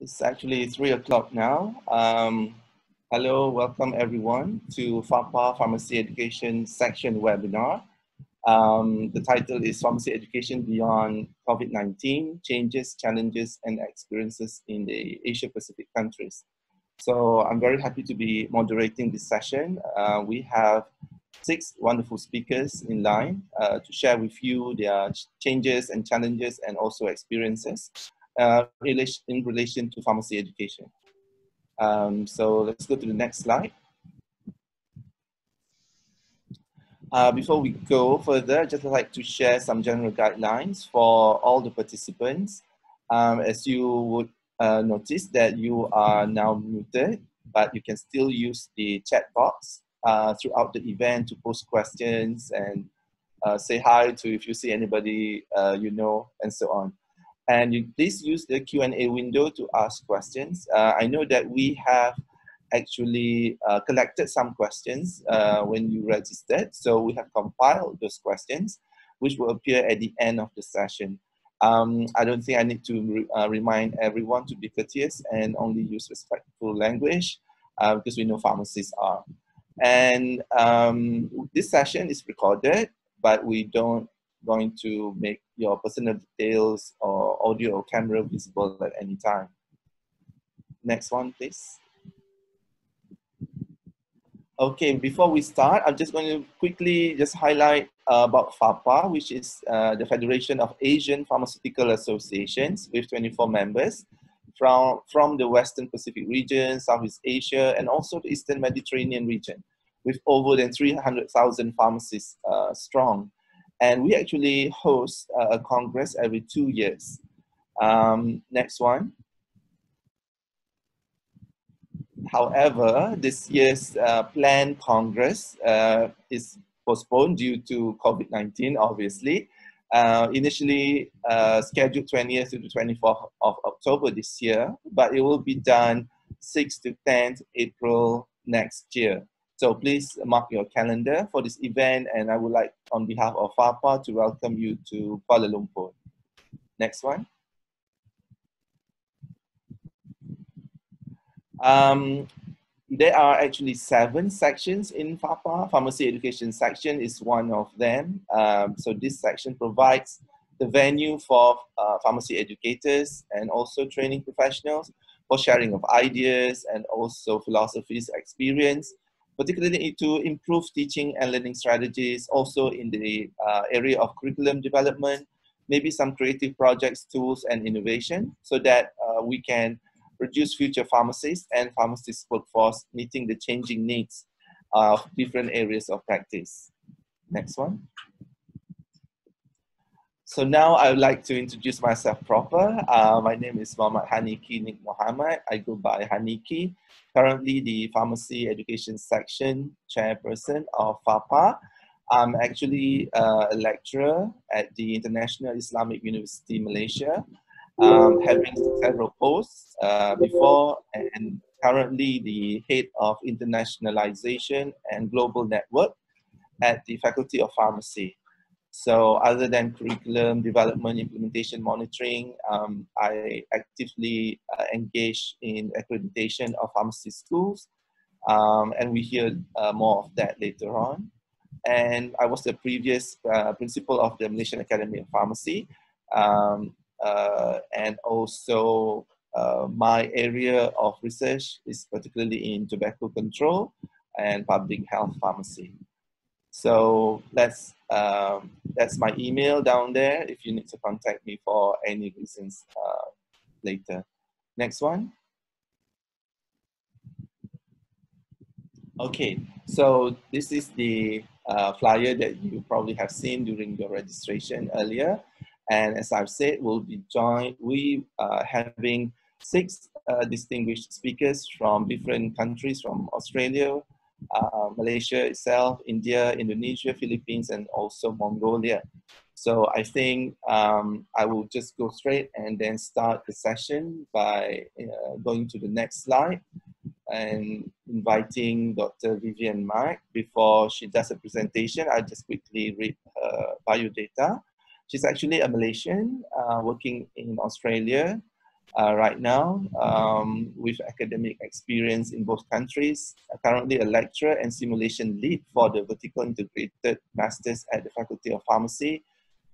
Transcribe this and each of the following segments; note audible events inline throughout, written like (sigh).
It's actually three o'clock now. Um, hello, welcome everyone to FAPA Pharmacy Education section webinar. Um, the title is Pharmacy Education Beyond COVID-19, Changes, Challenges, and Experiences in the Asia Pacific countries. So I'm very happy to be moderating this session. Uh, we have six wonderful speakers in line uh, to share with you their changes and challenges and also experiences uh, in relation to pharmacy education. Um, so let's go to the next slide. Uh, before we go further, I'd just like to share some general guidelines for all the participants. Um, as you would uh, notice that you are now muted, but you can still use the chat box uh, throughout the event to post questions and uh, say hi to if you see anybody uh, you know and so on and you please use the Q&A window to ask questions. Uh, I know that we have actually uh, collected some questions uh, when you registered, so we have compiled those questions, which will appear at the end of the session. Um, I don't think I need to re uh, remind everyone to be courteous and only use respectful language uh, because we know pharmacists are. And um, this session is recorded, but we don't going to make your personal details or audio or camera visible at any time. Next one, please. Okay, before we start, I'm just going to quickly just highlight uh, about FAPA, which is uh, the Federation of Asian Pharmaceutical Associations with 24 members from, from the Western Pacific region, Southeast Asia, and also the Eastern Mediterranean region, with over than 300,000 pharmacists uh, strong and we actually host a congress every two years. Um, next one. However, this year's uh, planned congress uh, is postponed due to COVID-19, obviously. Uh, initially uh, scheduled 20th to the 24th of October this year, but it will be done 6th to 10th April next year. So please mark your calendar for this event and I would like on behalf of FAPA to welcome you to Kuala Lumpur. Next one. Um, there are actually seven sections in FAPA. Pharmacy education section is one of them. Um, so this section provides the venue for uh, pharmacy educators and also training professionals for sharing of ideas and also philosophies, experience, particularly to improve teaching and learning strategies, also in the uh, area of curriculum development, maybe some creative projects, tools, and innovation, so that uh, we can produce future pharmacists and pharmacist workforce meeting the changing needs of different areas of practice. Next one. So now I would like to introduce myself proper. Uh, my name is Muhammad Haniki Nik Muhammad. I go by Haniki. Currently the pharmacy education section chairperson of FAPA. I'm actually a lecturer at the International Islamic University Malaysia, um, having several posts uh, before and currently the head of internationalization and global network at the Faculty of Pharmacy. So other than curriculum development, implementation, monitoring, um, I actively uh, engage in accreditation of pharmacy schools. Um, and we hear uh, more of that later on. And I was the previous uh, principal of the Malaysian Academy of Pharmacy. Um, uh, and also uh, my area of research is particularly in tobacco control and public health pharmacy. So let's um, that's my email down there if you need to contact me for any reasons uh, later. Next one. Okay, so this is the uh, flyer that you probably have seen during your registration earlier. And as I've said, we'll be joined, we are having six uh, distinguished speakers from different countries from Australia, uh, Malaysia itself, India, Indonesia, Philippines, and also Mongolia. So I think um, I will just go straight and then start the session by uh, going to the next slide and inviting Dr. Vivienne Mak. Before she does a presentation, I'll just quickly read her bio data. She's actually a Malaysian uh, working in Australia uh, right now um, with academic experience in both countries. Uh, currently a lecturer and simulation lead for the vertical integrated masters at the Faculty of Pharmacy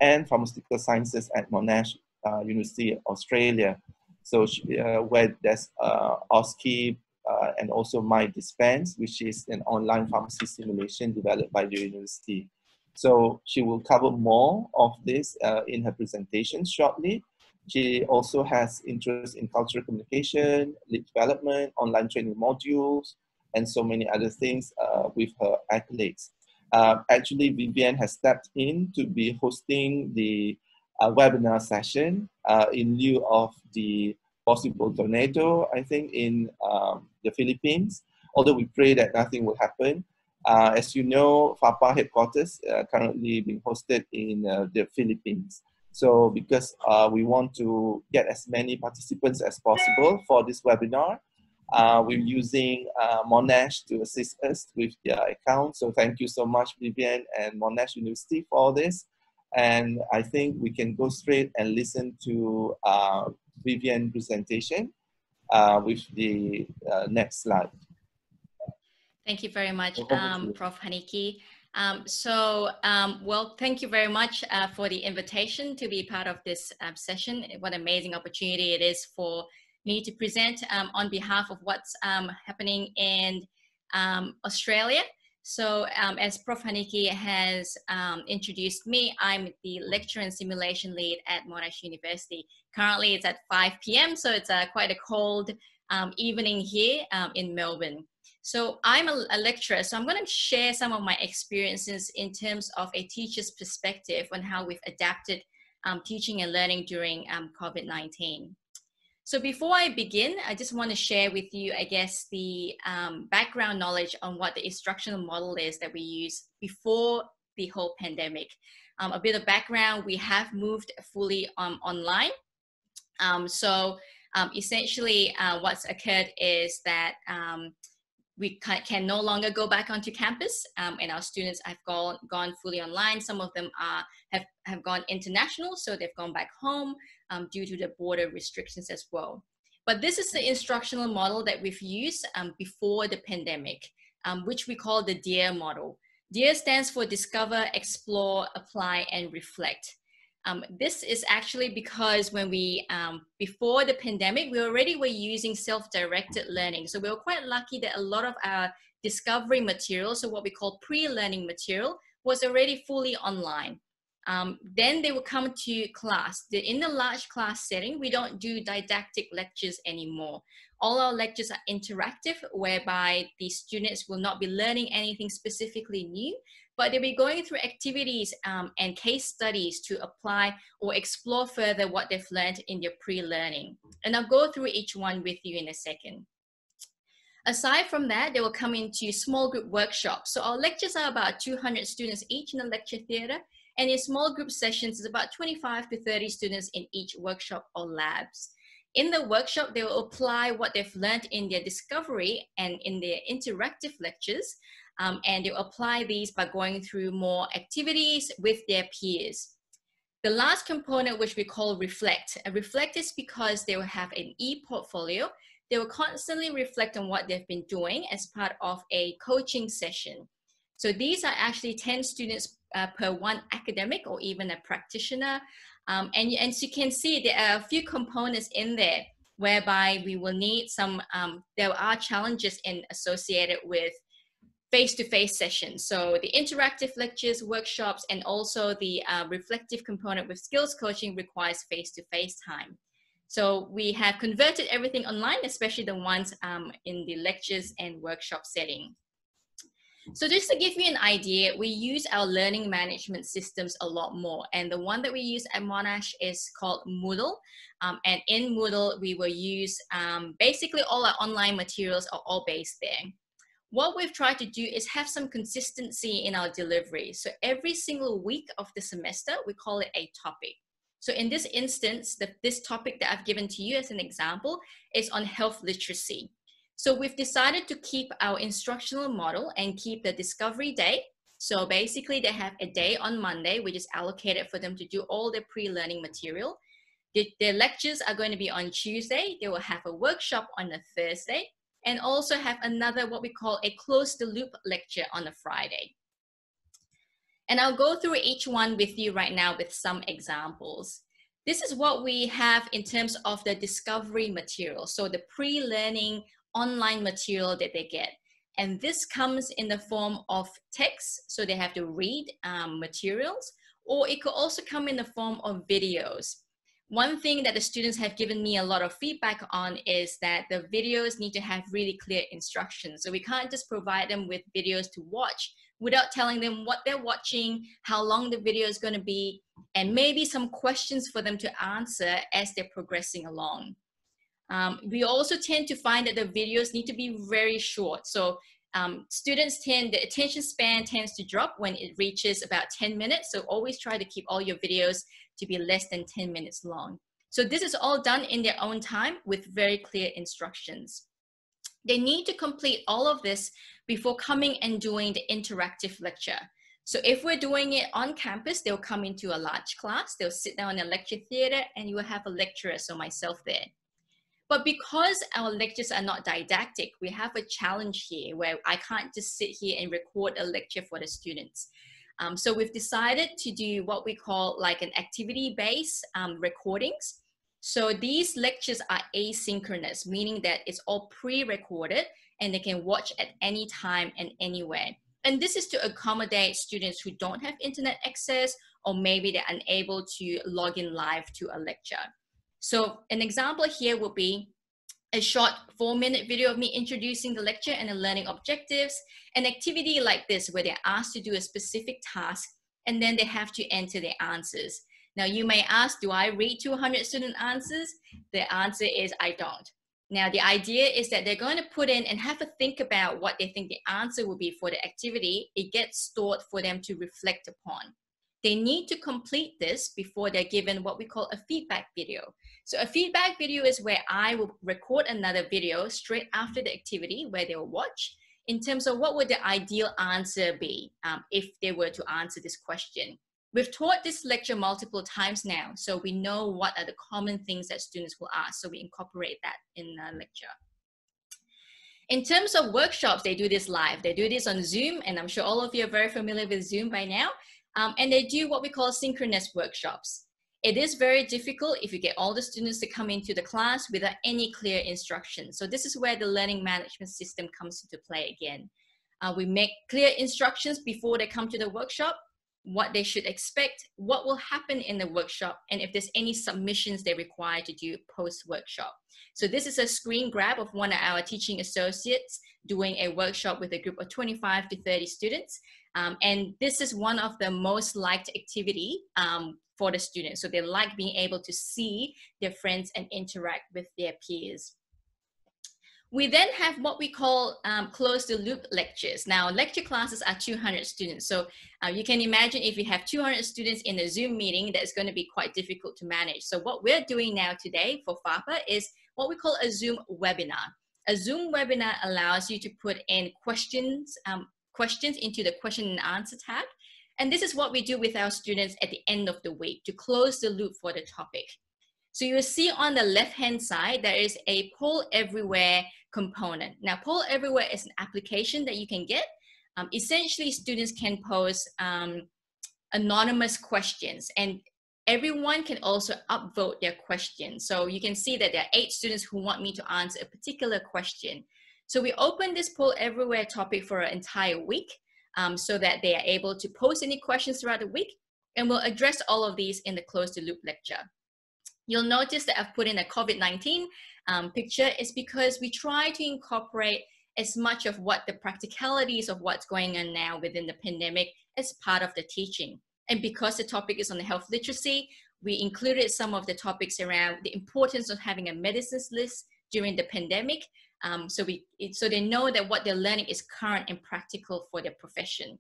and Pharmaceutical Sciences at Monash uh, University, Australia. So uh, where there's uh, OSCE uh, and also MyDispense, which is an online pharmacy simulation developed by the university. So she will cover more of this uh, in her presentation shortly. She also has interest in cultural communication, lead development, online training modules, and so many other things uh, with her accolades. Uh, actually, Vivienne has stepped in to be hosting the uh, webinar session uh, in lieu of the possible tornado, I think, in um, the Philippines. Although we pray that nothing will happen. Uh, as you know, FAPA headquarters uh, currently being hosted in the Philippines. So because uh, we want to get as many participants as possible for this webinar, uh, we're using uh, Monash to assist us with their account. So thank you so much, Vivienne and Monash University for all this. And I think we can go straight and listen to uh, Vivienne presentation uh, with the uh, next slide. Thank you very much, um, Prof. Haniki. Um, so, um, well, thank you very much uh, for the invitation to be part of this um, session. What an amazing opportunity it is for me to present um, on behalf of what's um, happening in um, Australia. So as Prof. Haniki has introduced me, I'm the lecturer and simulation lead at Monash University. Currently it's at 5 p.m. so it's uh, quite a cold evening here in Melbourne. So I'm a, a, lecturer, so I'm going to share some of my experiences in terms of a teacher's perspective on how we've adapted um, teaching and learning during um, COVID-19. So before I begin, I just want to share with you, I guess, the um, background knowledge on what the instructional model is that we use before the whole pandemic. Um, a bit of background, we have moved fully um, online. Um, so um, essentially uh, what's occurred is that um, we can, no longer go back onto campus and our students have gone, gone fully online. Some of them are, have, have gone international, so they've gone back home um, due to the border restrictions as well. But this is the instructional model that we've used um, before the pandemic, um, which we call the DEAR model. DEAR stands for Discover, Explore, Apply, and Reflect. Um, this is actually because when we, um, before the pandemic, we already were using self-directed learning. So we were quite lucky that a lot of our discovery material, so what we call pre-learning material, was already fully online. Um, then they will come to class. In the large class setting, we don't do didactic lectures anymore. All our lectures are interactive, whereby the students will not be learning anything specifically new, but they'll be going through activities um, and case studies to apply or explore further what they've learned in their pre-learning. And I'll go through each one with you in a second. Aside from that, they will come into small group workshops. So our lectures are about 200 students each in the lecture theater and in small group sessions, it's about 25 to 30 students in each workshop or labs. In the workshop, they will apply what they've learned in their discovery and in their interactive lectures, um, and they'll apply these by going through more activities with their peers. The last component, which we call reflect. A reflect is because they will have an e-portfolio. They will constantly reflect on what they've been doing as part of a coaching session. So these are actually 10 students uh, per one academic or even a practitioner. Um, and, and as you can see, there are a few components in there whereby we will need some, um, there are challenges in associated with face-to-face -face sessions. So the interactive lectures, workshops, and also the uh, reflective component with skills coaching requires face-to-face -face time. So we have converted everything online, especially the ones um, in the lectures and workshop setting. So just to give you an idea, we use our learning management systems a lot more. And the one that we use at Monash is called Moodle. Um, and in Moodle, we will use um, basically all our online materials are all based there. What we've tried to do is have some consistency in our delivery. So every single week of the semester, we call it a topic. So in this instance, the, this topic that I've given to you as an example is on health literacy. So we've decided to keep our instructional model and keep the discovery day. So basically they have a day on Monday, which is allocated for them to do all their pre-learning material. the, the lectures are going to be on Tuesday. They will have a workshop on a Thursday and also have another what we call a close the loop lecture on a Friday. And I'll go through each one with you right now with some examples. This is what we have in terms of the discovery material. So the pre-learning online material that they get. And this comes in the form of text, so they have to read um, materials, or it could also come in the form of videos. One thing that the students have given me a lot of feedback on is that the videos need to have really clear instructions. So we can't just provide them with videos to watch without telling them what they're watching, how long the video is going to be, and maybe some questions for them to answer as they're progressing along. Um, we also tend to find that the videos need to be very short. So um, students tend, the attention span tends to drop when it reaches about 10 minutes. So always try to keep all your videos to be less than 10 minutes long. So this is all done in their own time with very clear instructions. They need to complete all of this before coming and doing the interactive lecture. So if we're doing it on campus, they'll come into a large class, they'll sit down in a lecture theater and you will have a lecturer, so myself there. But because our lectures are not didactic, we have a challenge here where I can't just sit here and record a lecture for the students. Um, so we've decided to do what we call like an activity-based um, recordings. So these lectures are asynchronous, meaning that it's all pre-recorded and they can watch at any time and anywhere. And this is to accommodate students who don't have internet access or maybe they're unable to log in live to a lecture. So an example here would be a short four minute video of me introducing the lecture and the learning objectives, an activity like this where they're asked to do a specific task and then they have to enter their answers. Now you may ask, do I read 200 student answers? The answer is I don't. Now, the idea is that they're going to put in and have a think about what they think the answer will be for the activity. It gets stored for them to reflect upon. They need to complete this before they're given what we call a feedback video. So a feedback video is where I will record another video straight after the activity where they will watch in terms of what would the ideal answer be um, if they were to answer this question. We've taught this lecture multiple times now, so we know what are the common things that students will ask, so we incorporate that in the lecture. In terms of workshops, they do this live. They do this on Zoom, and I'm sure all of you are very familiar with Zoom by now. Um, and they do what we call synchronous workshops. It is very difficult if you get all the students to come into the class without any clear instructions. So this is where the learning management system comes into play again. Uh, we make clear instructions before they come to the workshop what they should expect, what will happen in the workshop, and if there's any submissions they require to do post-workshop. So this is a screen grab of one of our teaching associates doing a workshop with a group of 25 to 30 students. Um, and this is one of the most liked activity um, for the students. So they like being able to see their friends and interact with their peers. We then have what we call um, closed loop lectures. Now, lecture classes are 200 students. So uh, you can imagine if you have 200 students in a Zoom meeting, that's going to be quite difficult to manage. So what we're doing now today for FAPA is what we call a Zoom webinar. A Zoom webinar allows you to put in questions, um, questions into the question and answer tab. And this is what we do with our students at the end of the week to close the loop for the topic. So you will see on the left-hand side, there is a Poll Everywhere component. Now, Poll Everywhere is an application that you can get. Um, essentially, students can post um, anonymous questions and everyone can also upvote their question. So you can see that there are eight students who want me to answer a particular question. So we open this Poll Everywhere topic for an entire week um, so that they are able to post any questions throughout the week and we'll address all of these in the closed the loop lecture. You'll notice that I've put in a COVID-19 um, picture is because we try to incorporate as much of what the practicalities of what's going on now within the pandemic as part of the teaching. And because the topic is on the health literacy, we included some of the topics around the importance of having a medicines list during the pandemic. Um, so, we, so they know that what they're learning is current and practical for their profession.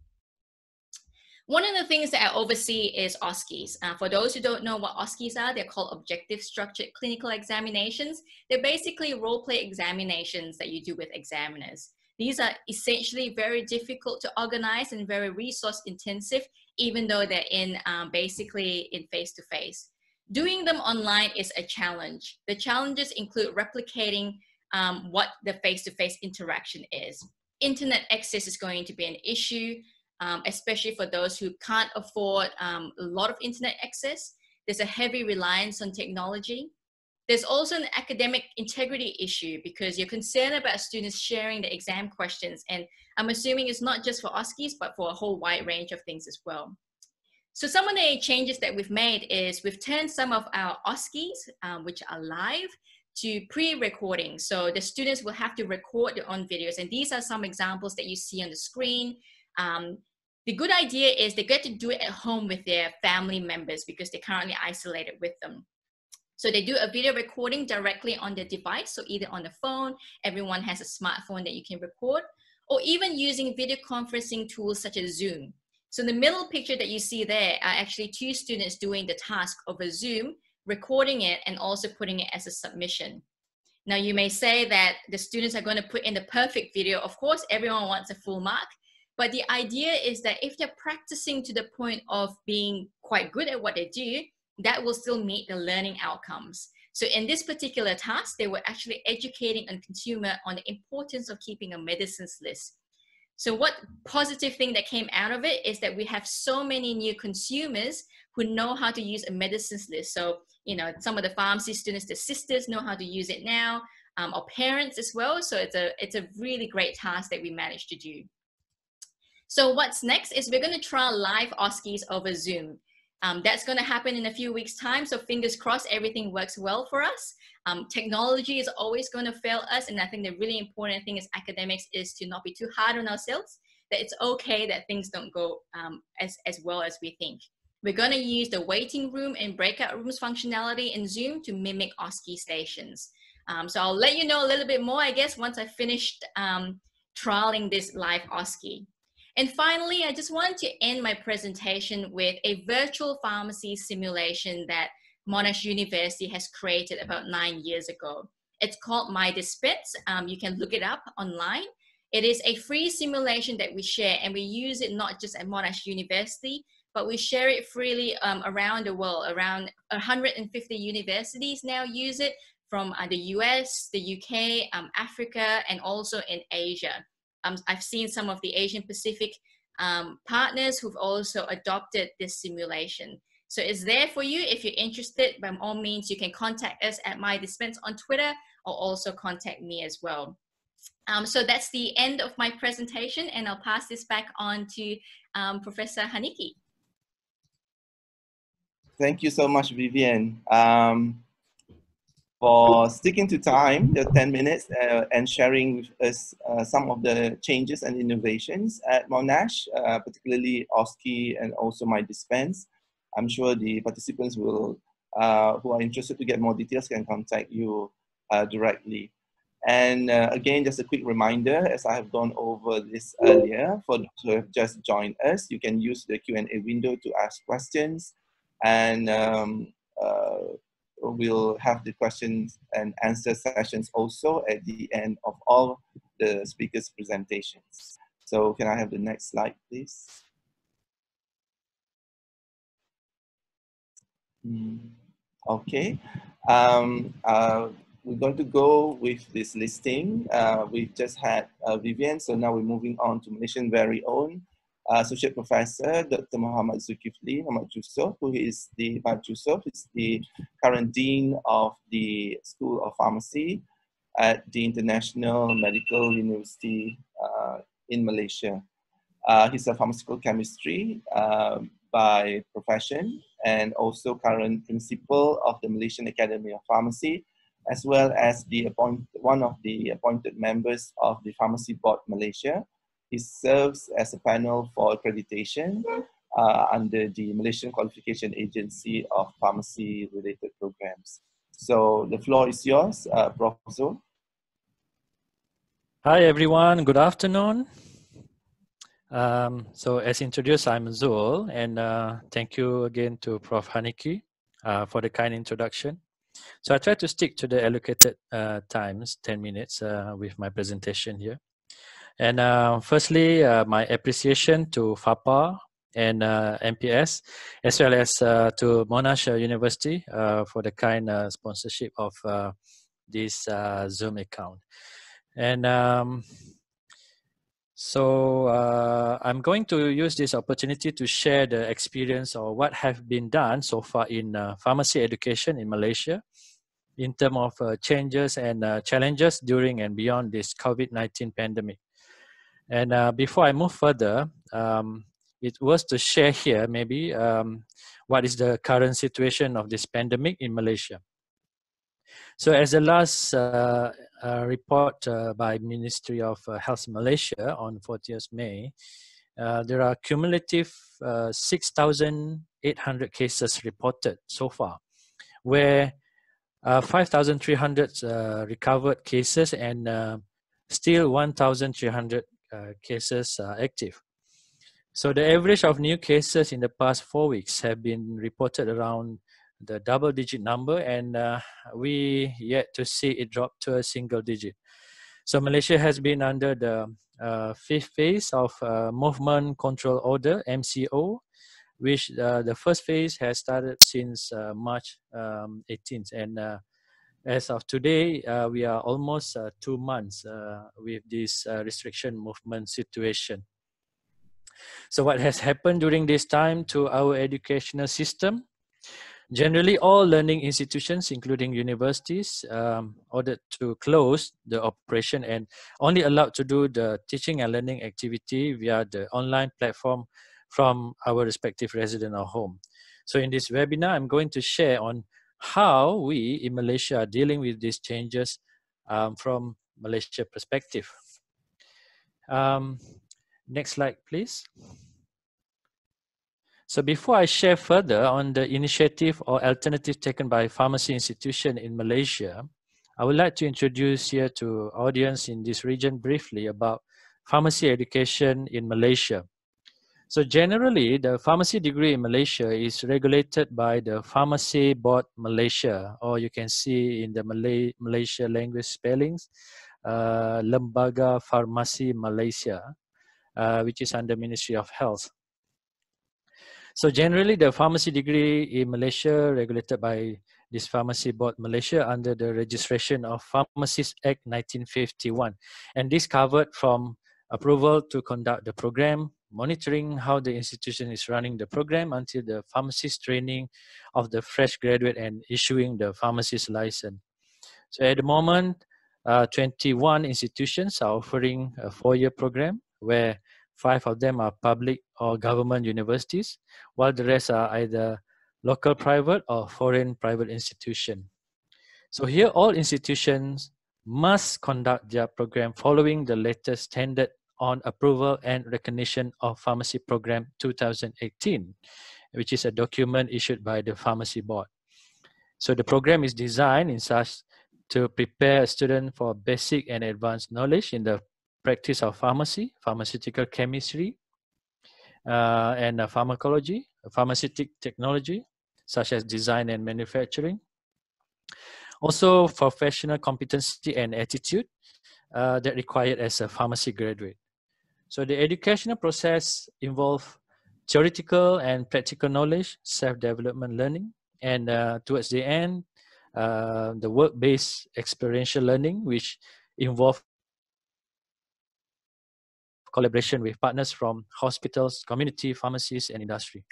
One of the things that I oversee is OSCEs. Uh, for those who don't know what OSCEs are, they're called Objective Structured Clinical Examinations. They're basically role play examinations that you do with examiners. These are essentially very difficult to organize and very resource intensive, even though they're in um, basically in face to face. Doing them online is a challenge. The challenges include replicating um, what the face-to-face interaction is. Internet access is going to be an issue, um, especially for those who can't afford um, a lot of internet access. There's a heavy reliance on technology. There's also an academic integrity issue because you're concerned about students sharing the exam questions. And I'm assuming it's not just for OSCEs, but for a whole wide range of things as well. So some of the changes that we've made is we've turned some of our OSCEs, um, which are live, to pre-recording. So the students will have to record their own videos. And these are some examples that you see on the screen. Um, the good idea is they get to do it at home with their family members because they're currently isolated with them. So they do a video recording directly on their device. So either on the phone, everyone has a smartphone that you can record, or even using video conferencing tools such as Zoom. So the middle picture that you see there are actually two students doing the task over Zoom, recording it and also putting it as a submission. Now you may say that the students are going to put in the perfect video. Of course, everyone wants a full mark, but the idea is that if they're practicing to the point of being quite good at what they do, that will still meet the learning outcomes. So in this particular task, they were actually educating a consumer on the importance of keeping a medicines list. So what positive thing that came out of it is that we have so many new consumers who know how to use a medicines list. So, you know, some of the pharmacy students, the sisters know how to use it now, um, or parents as well. So it's a, it's a really great task that we managed to do. So what's next is we're going to try live OSCEs over Zoom. Um, that's going to happen in a few weeks time. So fingers crossed, everything works well for us. Um, technology is always going to fail us. And I think the really important thing as academics is to not be too hard on ourselves, that it's okay that things don't go um, as, as well as we think. We're going to use the waiting room and breakout rooms functionality in Zoom to mimic OSCE stations. Um, so I'll let you know a little bit more, I guess, once I finished um, trialing this live OSCE. And finally, I just want to end my presentation with a virtual pharmacy simulation that Monash University has created about nine years ago. It's called MyDispense. Um, you can look it up online. It is a free simulation that we share, and we use it not just at Monash University, but we share it freely um, around the world. Around 150 universities now use it from uh, the US, the UK, um, Africa, and also in Asia um, I've seen some of the Asian Pacific um, partners who've also adopted this simulation. So it's there for you. If you're interested, by all means, you can contact us at MyDispense on Twitter or also contact me as well. Um, so that's the end of my presentation and I'll pass this back on to um, Professor Haniki. Thank you so much, Vivienne. Um, for sticking to time, the 10 minutes, uh, and sharing with us uh, some of the changes and innovations at Monash, uh, particularly OSCE and also MyDispense. I'm sure the participants will, uh, who are interested to get more details can contact you uh, directly. And uh, again, just a quick reminder, as I have gone over this earlier, for those who have just joined us, you can use the Q&A window to ask questions. And um, we'll have the questions and answer sessions also at the end of all the speakers' presentations. So can I have the next slide, please? Hmm, okay. Um, uh, we're going to go with this listing. Uh, we just had uh, Vivienne, so now we're moving on to Malaysian very own Associate Professor Dr. Muhammad Zulkefeli Muhammad Yusof, who is the Muhammad Yusof is the current Dean of the School of Pharmacy at the International Medical University uh, in Malaysia. Uh, he's a pharmaceutical chemistry uh, by profession and also current principal of the Malaysian Academy of Pharmacy, as well as the appoint, one of the appointed members of the Pharmacy Board Malaysia, it serves as a panel for accreditation uh, under the Malaysian Qualification Agency of Pharmacy related programs. So the floor is yours, uh, Prof. Zul. Hi everyone, good afternoon. Um, so as introduced, I'm Zul and uh, thank you again to Prof. Haniki uh, for the kind introduction. So I try to stick to the allocated uh, times, 10 minutes uh, with my presentation here. And uh, firstly, uh, my appreciation to FAPA and uh, MPS, as well as uh, to Monash University uh, for the kind uh, sponsorship of this Zoom account. And um, so I'm going to use this opportunity to share the experience or what have been done so far in pharmacy education in Malaysia in terms of changes and challenges during and beyond this COVID-19 pandemic. And uh, before I move further, um, it was to share here maybe um, what is the current situation of this pandemic in Malaysia. So as the last uh, uh, report uh, by Ministry of Health Malaysia on 40th May, there are cumulative 6,800 cases reported so far, where uh, 5,300 uh, recovered cases and uh, still 1,300 uh, cases are active. So the average of new cases in the past four weeks have been reported around the double digit number and uh, we yet to see it drop to a single digit. So Malaysia has been under the uh, fifth phase of movement control order, MCO, which uh, the first phase has started since uh, March um, 18th. And uh, as of today, uh, we are almost uh, two months uh, with this restriction movement situation. So what has happened during this time to our educational system? Generally, all learning institutions, including universities, um, ordered to close the operation and only allowed to do the teaching and learning activity via the online platform from our respective resident or home. So in this webinar, I'm going to share on how we in Malaysia are dealing with these changes um, from Malaysia perspective. Um, next slide, please. So before I share further on the initiative or alternative taken by pharmacy institution in Malaysia, I would like to introduce here to audience in this region briefly about pharmacy education in Malaysia. So generally, the pharmacy degree in Malaysia is regulated by the Pharmacy Board Malaysia, or you can see in the Malay Malaysia language spellings, uh, Lembaga Farmasi Malaysia, uh, which is under Ministry of Health. So generally, the pharmacy degree in Malaysia regulated by this Pharmacy Board Malaysia under the Registration of Pharmacists Act 1951, and this covered from approval to conduct the program, monitoring how the institution is running the program until the pharmacist training of the fresh graduate and issuing the pharmacist license. So at the moment, uh, 21 institutions are offering a four-year program where five of them are public or government universities, while the rest are either local private or foreign private institution. So here all institutions must conduct their program following the latest standard on approval and recognition of pharmacy program 2018 which is a document issued by the pharmacy board. So the program is designed in such to prepare a student for basic and advanced knowledge in the practice of pharmacy pharmaceutical chemistry uh, and uh, pharmacology pharmaceutical technology such as design and manufacturing. Also professional competency and attitude uh, that required as a pharmacy graduate so the educational process involve theoretical and practical knowledge, self-development learning, and uh, towards the end, uh, the work-based experiential learning, which involve collaboration with partners from hospitals, community, pharmacies, and industry.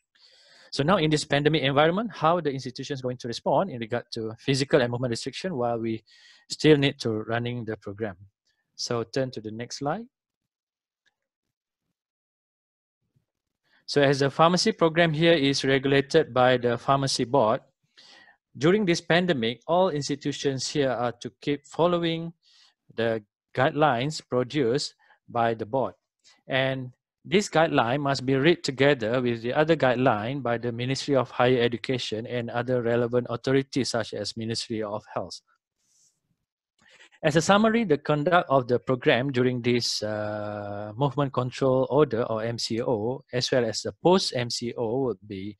So now in this pandemic environment, how the institution is going to respond in regard to physical and movement restriction while we still need to running the program. So turn to the next slide. So as the pharmacy program here is regulated by the pharmacy board, during this pandemic, all institutions here are to keep following the guidelines produced by the board. And this guideline must be read together with the other guideline by the Ministry of Higher Education and other relevant authorities such as Ministry of Health. As a summary, the conduct of the program during this uh, movement control order or MCO, as well as the post MCO, would be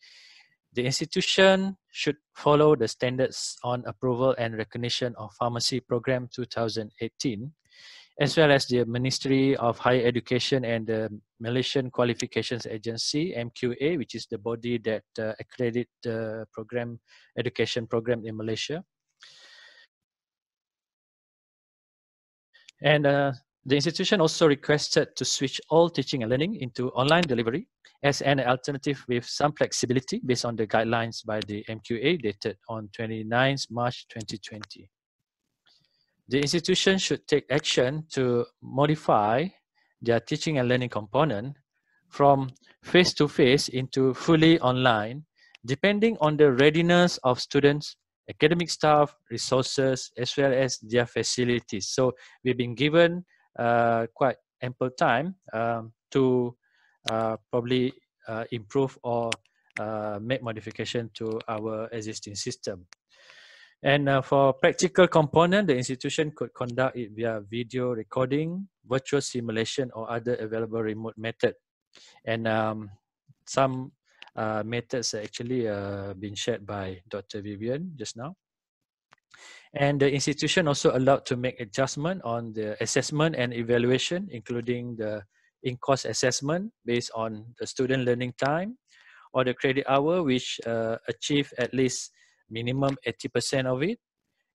the institution should follow the standards on approval and recognition of pharmacy program 2018 as well as the Ministry of Higher Education and the Malaysian Qualifications Agency, MQA, which is the body that uh, the program, education program in Malaysia. And uh, the institution also requested to switch all teaching and learning into online delivery as an alternative with some flexibility based on the guidelines by the MQA dated on 29 March 2020. The institution should take action to modify their teaching and learning component from face-to-face -face into fully online, depending on the readiness of students, academic staff, resources, as well as their facilities. So we've been given uh, quite ample time um, to uh, probably uh, improve or uh, make modification to our existing system. And uh, for practical component, the institution could conduct it via video recording, virtual simulation, or other available remote method. And um, some uh, methods actually uh, been shared by Dr. Vivienne just now. And the institution also allowed to make adjustment on the assessment and evaluation, including the in-course assessment based on the student learning time or the credit hour, which uh, achieve at least minimum 80% of it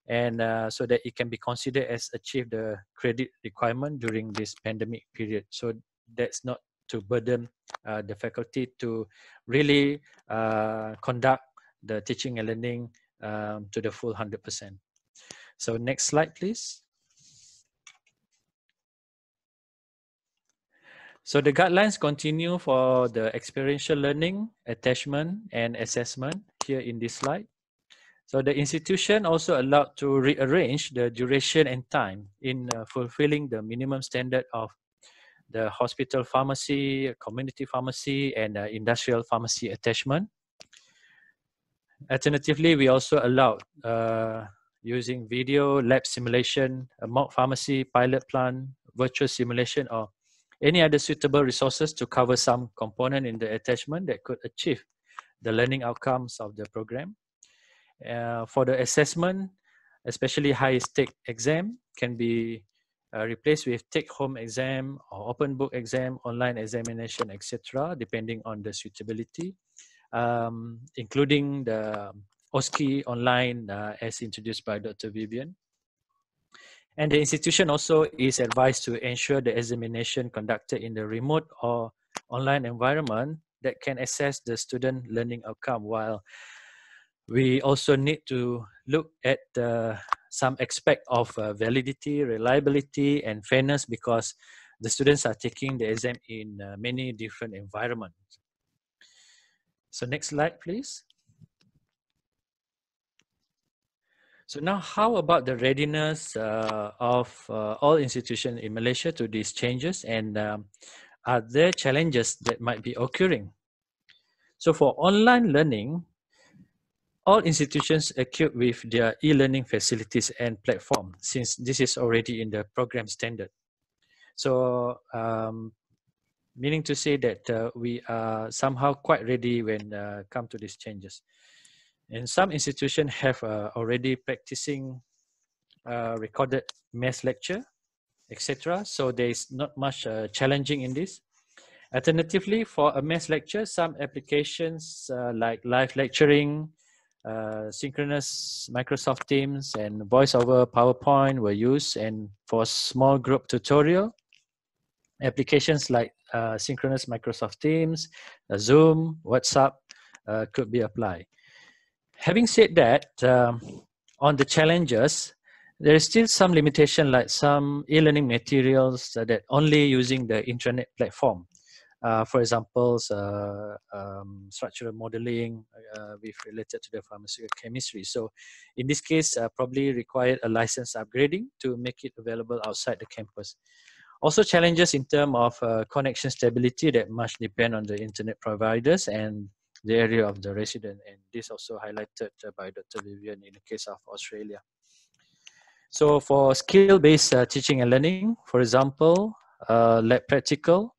and uh, so that it can be considered as achieve the credit requirement during this pandemic period so that's not to burden uh, the faculty to really uh, conduct the teaching and learning um, to the full 100% so next slide please So the guidelines continue for the experiential learning, attachment, and assessment here in this slide. So the institution also allowed to rearrange the duration and time in uh, fulfilling the minimum standard of the hospital pharmacy, community pharmacy, and uh, industrial pharmacy attachment. Alternatively, we also allowed uh, using video, lab simulation, a mock pharmacy, pilot plan, virtual simulation, or any other suitable resources to cover some component in the attachment that could achieve the learning outcomes of the program. Uh, for the assessment, especially high stake exam can be uh, replaced with take home exam or open book exam, online examination, etc., depending on the suitability, um, including the OSCE online uh, as introduced by Dr. Vivienne. And the institution also is advised to ensure the examination conducted in the remote or online environment that can assess the student learning outcome while we also need to look at uh, some aspect of uh, validity, reliability, and fairness because the students are taking the exam in uh, many different environments. So next slide, please. So now how about the readiness uh, of uh, all institutions in Malaysia to these changes and um, are there challenges that might be occurring? So for online learning, all institutions equipped with their e-learning facilities and platform since this is already in the program standard. So um, meaning to say that uh, we are somehow quite ready when uh, come to these changes. And some institutions have uh, already practicing uh, recorded mass lecture, etc. So there is not much uh, challenging in this. Alternatively, for a mass lecture, some applications uh, like live lecturing, uh, synchronous Microsoft Teams and voice over PowerPoint were used and for small group tutorial applications like uh, synchronous Microsoft Teams, uh, Zoom, WhatsApp uh, could be applied. Having said that, um, on the challenges, there is still some limitation like some e-learning materials that only using the intranet platform uh, for example, uh, um, structural modeling uh, with related to the pharmaceutical chemistry. So in this case, uh, probably required a license upgrading to make it available outside the campus. Also challenges in terms of uh, connection stability that much depend on the internet providers and the area of the resident. And this also highlighted uh, by Dr. Vivienne in the case of Australia. So for skill-based teaching and learning, for example, lab practical,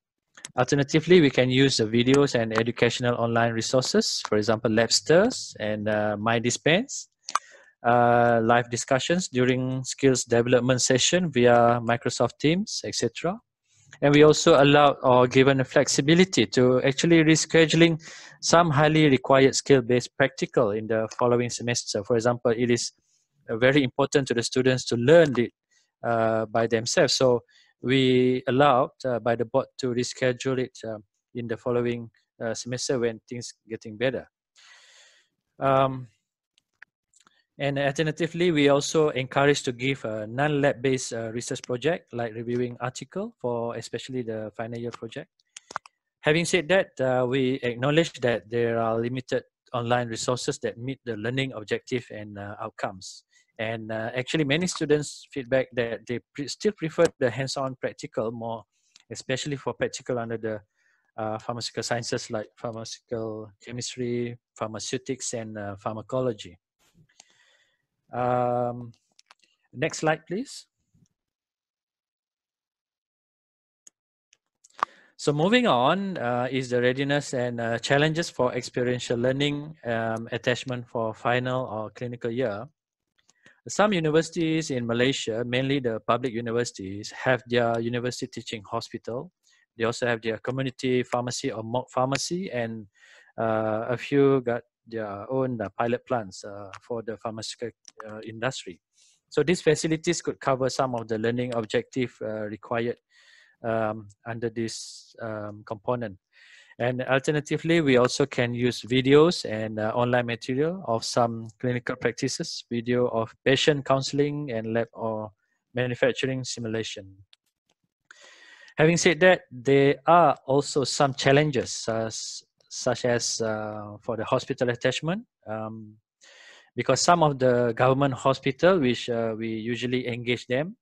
Alternatively, we can use the videos and educational online resources, for example, Labsters and uh, MyDispense. uh, live discussions during skills development session via Microsoft Teams, etc. And we also allow or given flexibility to actually rescheduling some highly required skill-based practical in the following semester. For example, it is very important to the students to learn it uh, by themselves. So we allowed uh, by the board to reschedule it uh, in the following uh, semester when things getting better. Um, and alternatively, we also encourage to give a non-lab based uh, research project like reviewing article for especially the final year project. Having said that, uh, we acknowledge that there are limited online resources that meet the learning objective and uh, outcomes. And uh, actually many students feedback that they pre still prefer the hands-on practical more, especially for practical under the uh, pharmaceutical sciences like pharmaceutical chemistry, pharmaceutics, and uh, pharmacology. Um, next slide, please. So moving on uh, is the readiness and uh, challenges for experiential learning um, attachment for final or clinical year. Some universities in Malaysia, mainly the public universities, have their university teaching hospital. They also have their community pharmacy or mock pharmacy, and uh, a few got their own uh, pilot plants uh, for the pharmaceutical uh, industry. So these facilities could cover some of the learning objective required um, under this um, component. And alternatively, we also can use videos and uh, online material of some clinical practices, video of patient counseling and lab or manufacturing simulation. Having said that, there are also some challenges uh, such as uh, for the hospital attachment. Um, because some of the government hospital, which uh, we usually engage them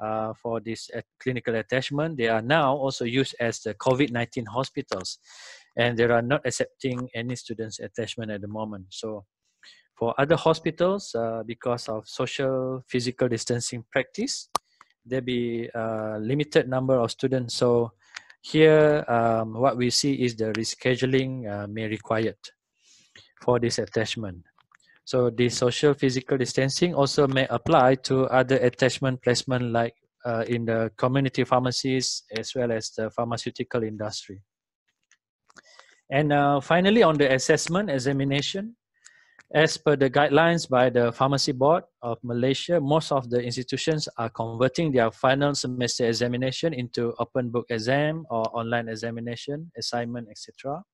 uh, for this clinical attachment, they are now also used as the COVID-19 hospitals, and they are not accepting any students attachment at the moment. So for other hospitals, uh, because of social physical distancing practice, there be a limited number of students. So here, um, what we see is the rescheduling uh, may required for this attachment. So the social physical distancing also may apply to other attachment placement like uh, in the community pharmacies as well as the pharmaceutical industry. And uh, finally, on the assessment examination, as per the guidelines by the Pharmacy Board of Malaysia, most of the institutions are converting their final semester examination into open book exam or online examination, assignment, etc.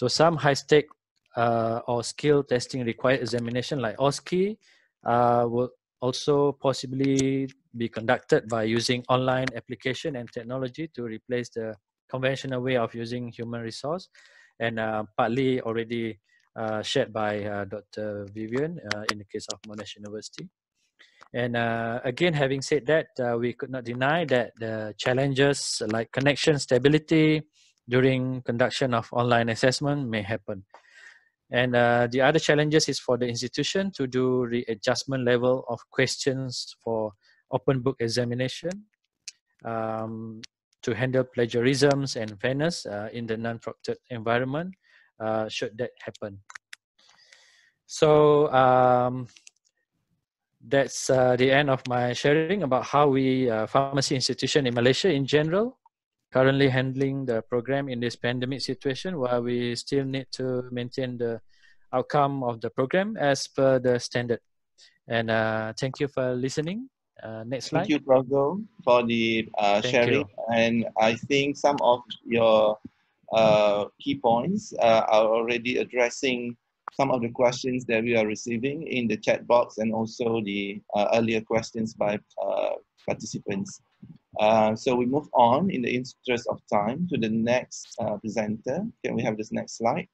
So some high-stake uh, or skill testing required examination like OSCE uh, will also possibly be conducted by using online application and technology to replace the conventional way of using human resource and uh, partly already uh, shared by uh, Dr. Vivienne uh, in the case of Monash University. And uh, again, having said that, uh, we could not deny that the challenges like connection stability during conduction of online assessment may happen. And uh, the other challenges is for the institution to do readjustment level of questions for open book examination um, to handle plagiarisms and fairness in the non-proctored environment uh, should that happen. So um, that's uh, the end of my sharing about how we uh, pharmacy institution in Malaysia in general currently handling the program in this pandemic situation while we still need to maintain the outcome of the program as per the standard. And uh, thank you for listening. Uh, next slide. Thank you, Prago, for the uh, sharing. You. And I think some of your uh, key points uh, are already addressing some of the questions that we are receiving in the chat box and also the uh, earlier questions by uh, participants. Uh, so we move on in the interest of time to the next uh, presenter. Can we have this next slide?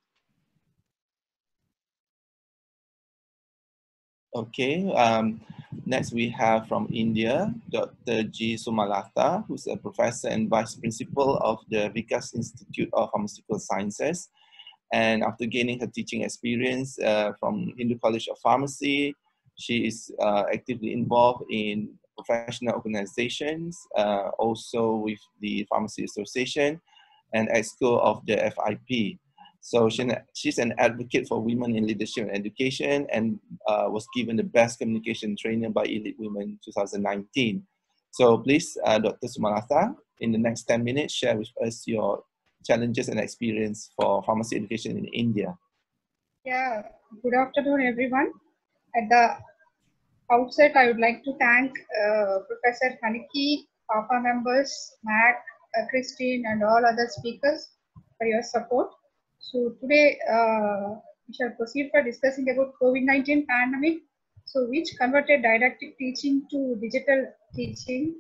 Okay, um, next we have from India, Dr. G. Sumalatha, who's a professor and vice principal of the Vikas Institute of Pharmaceutical Sciences. And after gaining her teaching experience uh, from Hindu College of Pharmacy, she is uh, actively involved in professional organizations, uh, also with the Pharmacy Association and EXCO of the FIP. So she, she's an advocate for women in leadership and education and uh, was given the best communication trainer by Elite Women 2019. So please, uh, Dr. Sumalatha, in the next 10 minutes, share with us your challenges and experience for pharmacy education in India. Yeah, good afternoon, everyone. At the outset, I would like to thank uh, Professor Haniki, FAPA members, Mak, uh, Christine, and all other speakers for your support. So today, uh, we shall proceed for discussing about COVID-19 pandemic, so which converted didactic teaching to digital teaching.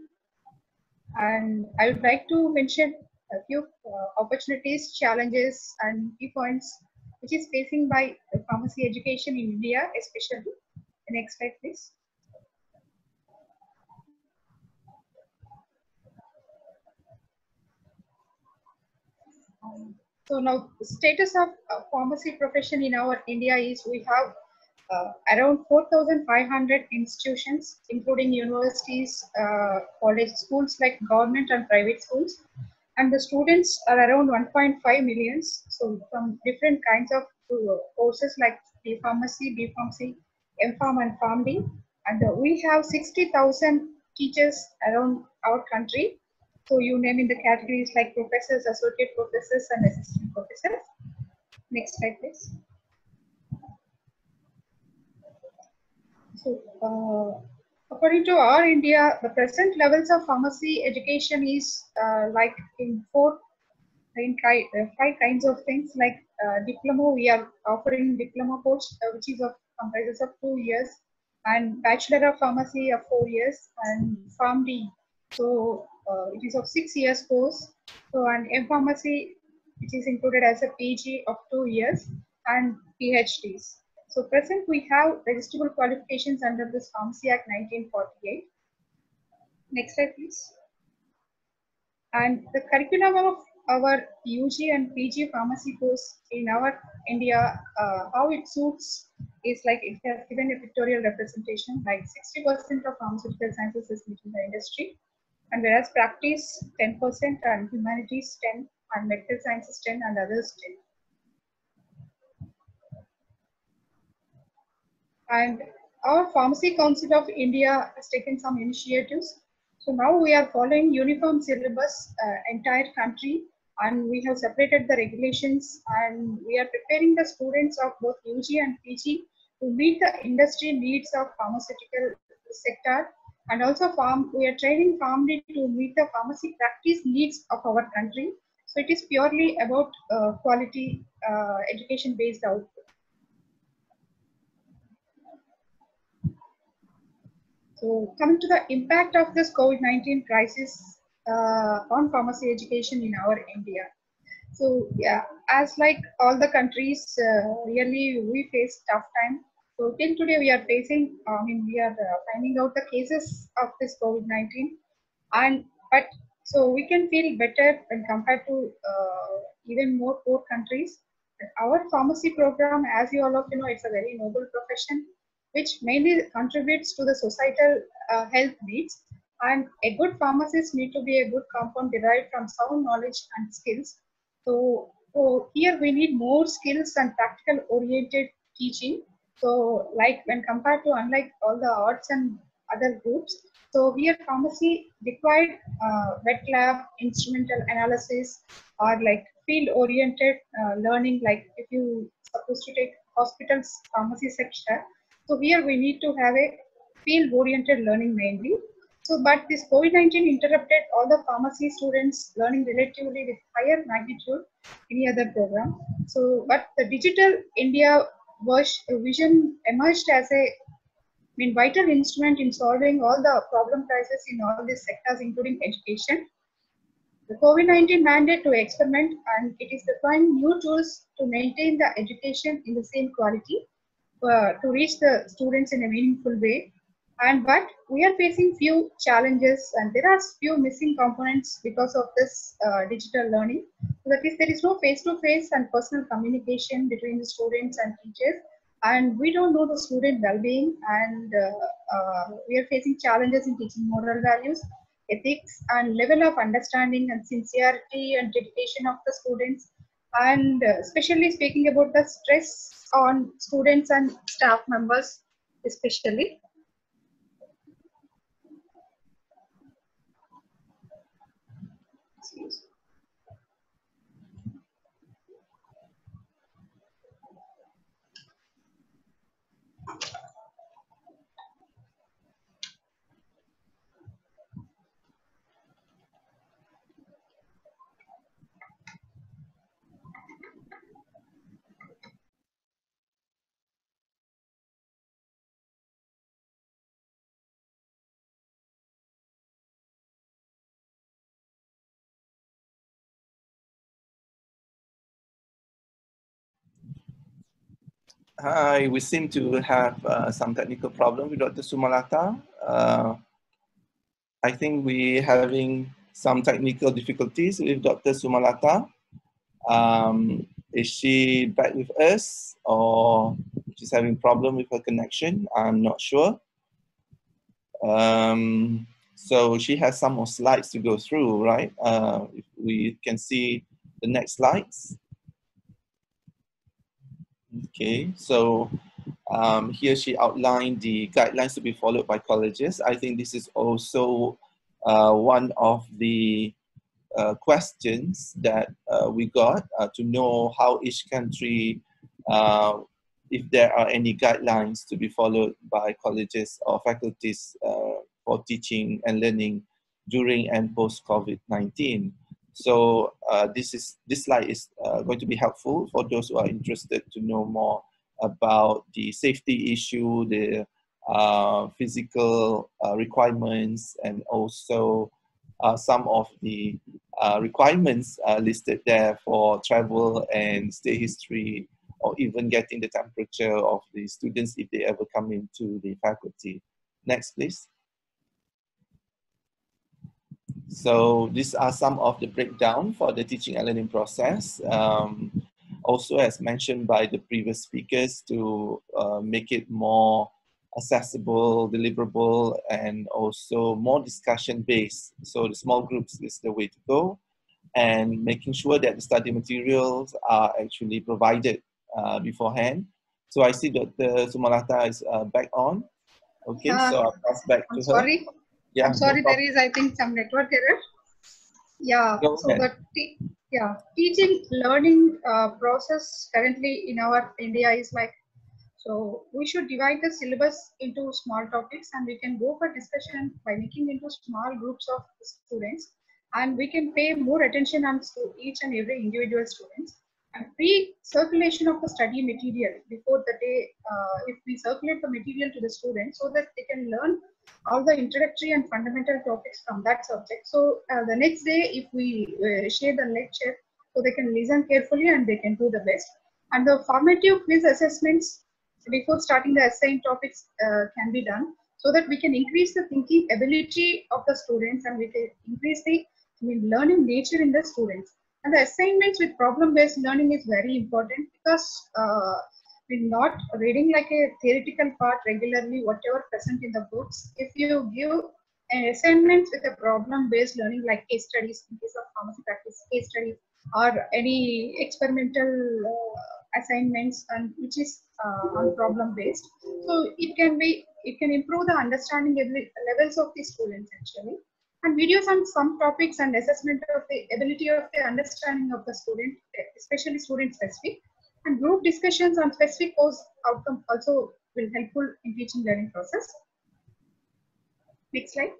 And I would like to mention a few uh, opportunities, challenges, and key points which is facing by pharmacy education in India, especially. Next slide, please. So now status of uh, pharmacy profession in our India is we have uh, around 4,500 institutions, including universities, uh, college schools like government and private schools. And the students are around 1.5 millions. So from different kinds of uh, courses like B pharmacy, B pharmacy, M Pharm and PharmD. And uh, we have 60,000 teachers around our country so you name in the categories like professors, associate professors, and assistant professors. Next slide, please. So, uh, according to our India, the present levels of pharmacy education is uh, like in four, in five, uh, five kinds of things. Like uh, diploma, we are offering diploma course, uh, which is of comprises of two years, and bachelor of pharmacy of four years, and PharmD. So uh, it is of six years course. So an M pharmacy, which is included as a PG of two years and PhDs. So present we have registrable qualifications under this Pharmacy Act 1948. Next slide please. And the curriculum of our UG and PG pharmacy course in our India, uh, how it suits is like it has given a pictorial representation, like 60% of pharmaceutical sciences is in the industry, and whereas practice 10% and humanities 10 and medical sciences 10 and others 10. And our Pharmacy Council of India has taken some initiatives. So now we are following uniform syllabus uh, entire country and we have separated the regulations and we are preparing the students of both UG and PG to meet the industry needs of pharmaceutical sector and also farm we are training PharmD to meet the pharmacy practice needs of our country. So it is purely about uh, quality uh, education based output. So coming to the impact of this covid-19 crisis uh, on pharmacy education in our india. So yeah as like all the countries uh, really we face tough time so till today we are facing, I mean, we are uh, finding out the cases of this COVID-19 and but so we can feel better when compared to uh, even more poor countries. Our pharmacy program, as you all of you know, it's a very noble profession which mainly contributes to the societal uh, health needs. And a good pharmacist need to be a good compound derived from sound knowledge and skills. So, so here we need more skills and practical oriented teaching so like when compared to unlike all the arts and other groups, so we here pharmacy required uh, wet lab, instrumental analysis, or like field oriented uh, learning, like if you supposed to take hospitals pharmacy sector. So here we need to have a field oriented learning mainly. So, but this COVID-19 interrupted all the pharmacy students learning relatively with higher magnitude any other program. So, but the digital India vision emerged as a I mean, vital instrument in solving all the problem crises in all these sectors, including education. The COVID-19 mandate to experiment and it is deploying new tools to maintain the education in the same quality uh, to reach the students in a meaningful way. And but we are facing few challenges and there are few missing components because of this uh, digital learning. So that is, there is no face-to-face and personal communication between the students and teachers. And we don't know the student well-being and uh, uh, we are facing challenges in teaching moral values, ethics and level of understanding and sincerity and dedication of the students. and uh, especially speaking about the stress on students and staff members especially. Hi, we seem to have uh, some technical problem with Dr. Sumalatha. Uh, I think we're having some technical difficulties with Dr. Sumalatha. Um, is she back with us or she's having problem with her connection? I'm not sure. Um, so she has some more slides to go through, right? Uh, if we can see the next slides. Okay, so um, here she outlined the guidelines to be followed by colleges. I think this is also uh, one of the uh, questions that uh, we got uh, to know how each country, uh, if there are any guidelines to be followed by colleges or faculties uh, for teaching and learning during and post COVID-19. So uh, this is this slide is uh, going to be helpful for those who are interested to know more about the safety issue, the uh, physical uh, requirements, and also uh, some of the uh, requirements listed there for travel and stay history, or even getting the temperature of the students if they ever come into the faculty. Next, please. So these are some of the breakdown for the teaching and learning process. Um, also, as mentioned by the previous speakers, to uh, make it more accessible, deliverable, and also more discussion based. So the small groups is the way to go, and making sure that the study materials are actually provided uh, beforehand. So I see that the Sumalatha is uh, back on. Okay, uh, so I'll pass back I'm to sorry. Yeah, I'm sorry, no there is, I think, some network error. Yeah, Go so ahead. the yeah teaching learning uh, process currently in our India is like so we should divide the syllabus into small topics and we can go for discussion by making into small groups of students and we can pay more attention on to each and every individual students and pre-circulation of the study material before the day uh, if we circulate the material to the students so that they can learn all the introductory and fundamental topics from that subject. So uh, the next day, if we uh, share the lecture, so they can listen carefully and they can do the best. And the formative quiz assessments before starting the assigned topics uh, can be done so that we can increase the thinking ability of the students and we can increase the I mean, learning nature in the students. And the assignments with problem-based learning is very important because uh, not reading like a theoretical part regularly, whatever present in the books. If you give an assignment with a problem-based learning like case studies in case of pharmacy practice, case studies, or any experimental uh, assignments and which is uh, on problem-based, so it can be it can improve the understanding levels of the students actually. And videos on some topics and assessment of the ability of the understanding of the student, especially student specific and group discussions on specific course outcome also will helpful in teaching learning process. Next slide.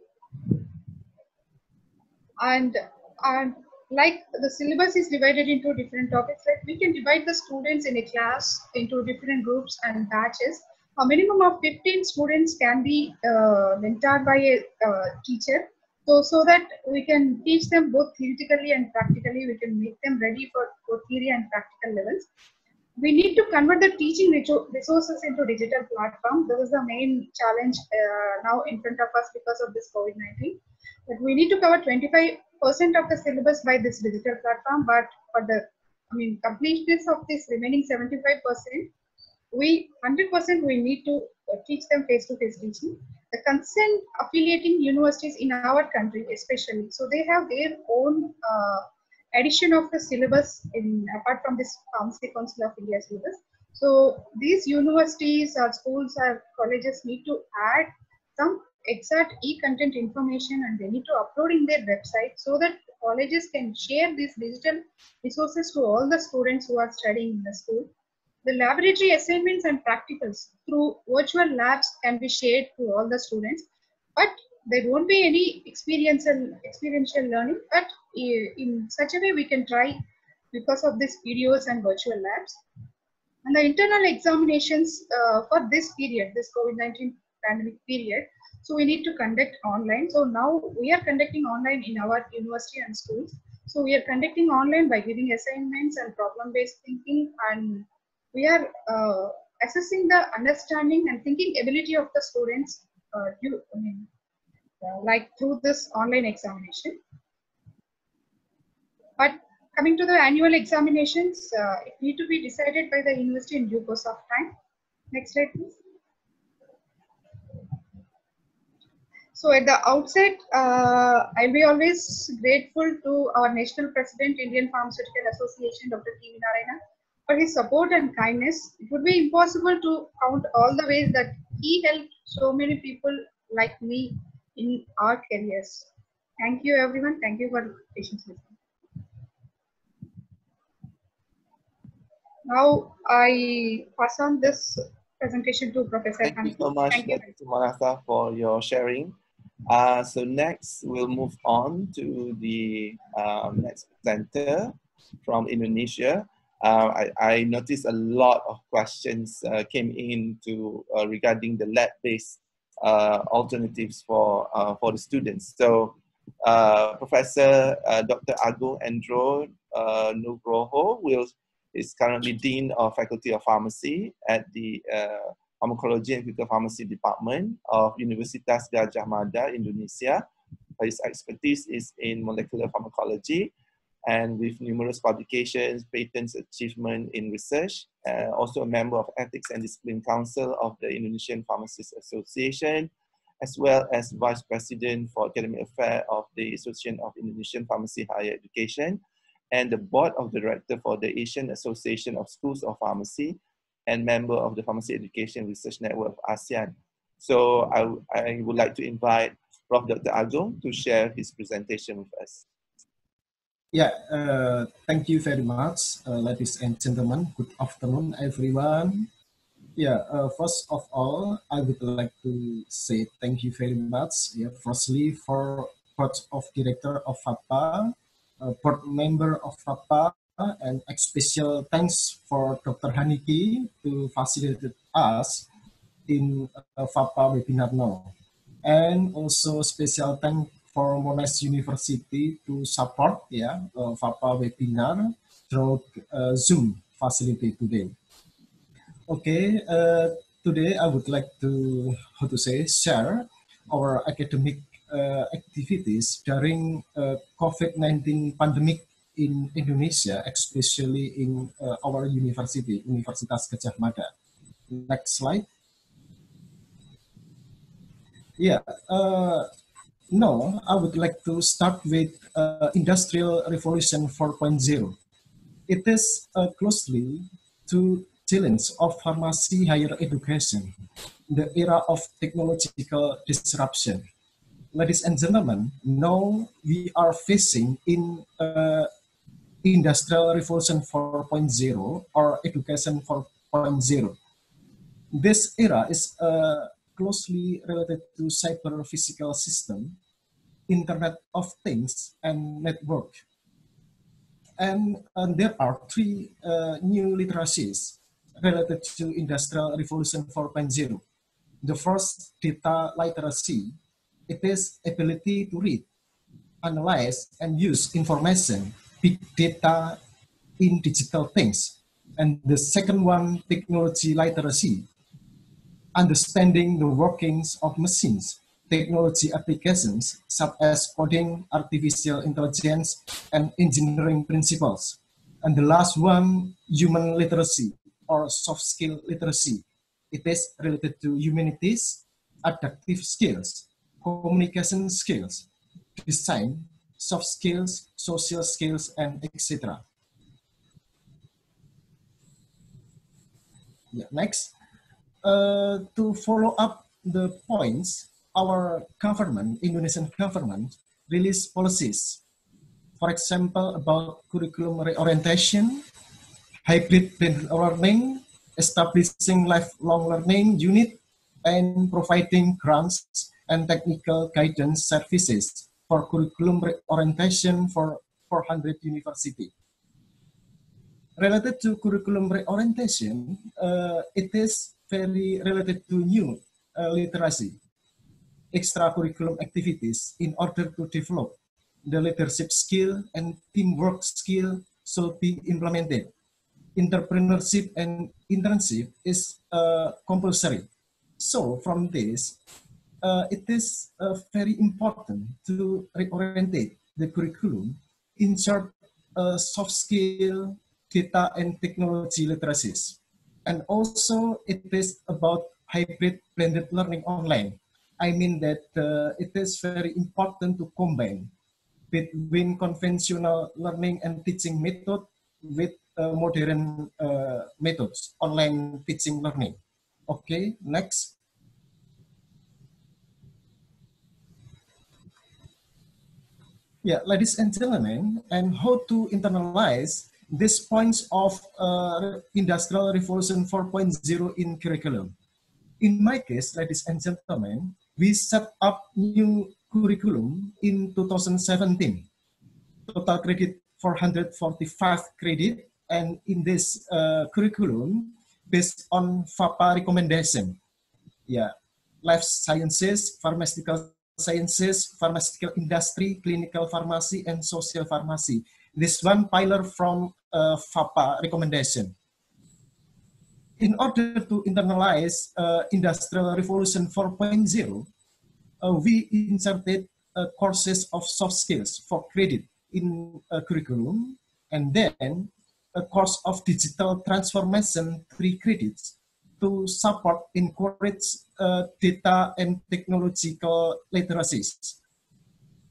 And, and like the syllabus is divided into different topics, like we can divide the students in a class into different groups and batches. A minimum of 15 students can be uh, mentored by a uh, teacher. So, so that we can teach them both theoretically and practically, we can make them ready for, for theory and practical levels we need to convert the teaching reso- resources into digital platform. This is the main challenge uh, now in front of us because of this COVID-19. But we need to cover 25% of the syllabus by this digital platform. But for the, I mean, completeness of this remaining 75%, we 100% we need to uh, teach them face-to-face teaching. The consent affiliating universities in our country, especially, so they have their own uh, addition of the syllabus in apart from this Pharmacy Council of India syllabus. So these universities or schools or colleges need to add some exact e-content information and they need to upload in their website so that colleges can share these digital resources to all the students who are studying in the school. The laboratory assignments and practicals through virtual labs can be shared to all the students, but there won't be any experiential experiential learning. But in such a way, we can try because of these videos and virtual labs. And the internal examinations uh, for this period, this COVID-19 pandemic period, so we need to conduct online. So now we are conducting online in our university and schools. So we are conducting online by giving assignments and problem-based thinking and we are uh, assessing the understanding and thinking ability of the students uh, due, I mean, uh, like through this online examination. But coming to the annual examinations, uh, it need to be decided by the university in due course of time. Next slide, please. So at the outset, uh, I'll be always grateful to our national president, Indian Pharmaceutical Association, Dr. T. Narayana, for his support and kindness. It would be impossible to count all the ways that he helped so many people like me in our careers. Thank you, everyone. Thank you for patience with me. Now I pass on this presentation to Professor Thank you so much, Thank Dr. Manasa, for your sharing. Uh, so next, we'll move on to the um, next presenter from Indonesia. Uh, I, I, noticed a lot of questions uh, came in to uh, regarding the lab-based uh, alternatives for uh, for the students. So, Professor Dr. Agung Endro Nugroho will is currently Dean of Faculty of Pharmacy at the Pharmacology and Clinical Pharmacy Department of Universitas Gadjah Mada, Indonesia. His expertise is in molecular pharmacology and with numerous publications, patents, achievement in research, uh, also a member of Ethics and Discipline Council of the Indonesian Pharmacists Association, as well as Vice President for Academic Affairs of the Association of Indonesian Pharmacy Higher Education, and the Board of Director for the Asian Association of Schools of Pharmacy, and member of the Pharmacy Education Research Network of ASEAN. So I, I would like to invite Prof. Dr. Agung to share his presentation with us. Yeah, uh, thank you very much, uh, ladies and gentlemen. Good afternoon, everyone. Yeah, uh, first of all, I would like to say thank you very much. Yeah, firstly, for board of director of FAPA, uh, board member of FAPA, and a special thanks for Dr. Haniki to facilitate us in uh, FAPA webinar now. And also special thanks for Monash University to support yeah, uh, FAPA webinar through uh, Zoom facility today. Okay, uh, today I would like to, how to say, share our academic uh, activities during uh, COVID-19 pandemic in Indonesia, especially in uh, our university, Universitas Gadjah Mada. Next slide. Yeah, uh, no, I would like to start with uh, Industrial Revolution 4.0. It is uh, closely to challenge of pharmacy higher education, the era of technological disruption. Ladies and gentlemen, now we are facing in uh, Industrial Revolution 4.0 or Education 4.0. This era is uh, closely related to cyber physical system, Internet of Things, and network. And, and there are three uh, new literacies related to Industrial Revolution 4.0. The first, data literacy. It is ability to read, analyze, and use information big data in digital things. And the second one, technology literacy, understanding the workings of machines, technology applications such as coding, artificial intelligence, and engineering principles. And the last one, human literacy or soft skill literacy. It is related to humanities, adaptive skills, communication skills, design, soft skills, social skills, and etc. Yeah, next. Uh, to follow up the points, our government, Indonesian government, released policies. For example, about curriculum reorientation, hybrid learning, establishing lifelong learning unit, and providing grants and technical guidance services for curriculum reorientation for 400 university. Related to curriculum reorientation, uh, it is very related to new uh, literacy, extracurriculum activities in order to develop the leadership skill and teamwork skill should be implemented. Entrepreneurship and internship is uh, compulsory. So from this, uh, it is uh, very important to reorientate the curriculum in uh, soft skill, data and technology literacies. And also it is about hybrid blended learning online. I mean that uh, it is very important to combine between conventional learning and teaching method with uh, modern uh, methods, online teaching learning. Okay, next. Yeah, ladies and gentlemen, and how to internalize these points of uh, Industrial Revolution 4.0 in curriculum. In my case, ladies and gentlemen, we set up new curriculum in 2017. Total credit 445 credit, and in this uh, curriculum, based on FAPA recommendation, yeah, life sciences, pharmaceutical sciences, pharmaceutical industry, clinical pharmacy, and social pharmacy. This one pillar from uh, FAPA recommendation. In order to internalize uh, Industrial Revolution 4.0, uh, we inserted uh, courses of soft skills for credit in a curriculum, and then a course of digital transformation, three credits, to support encourage uh, data and technological literacies.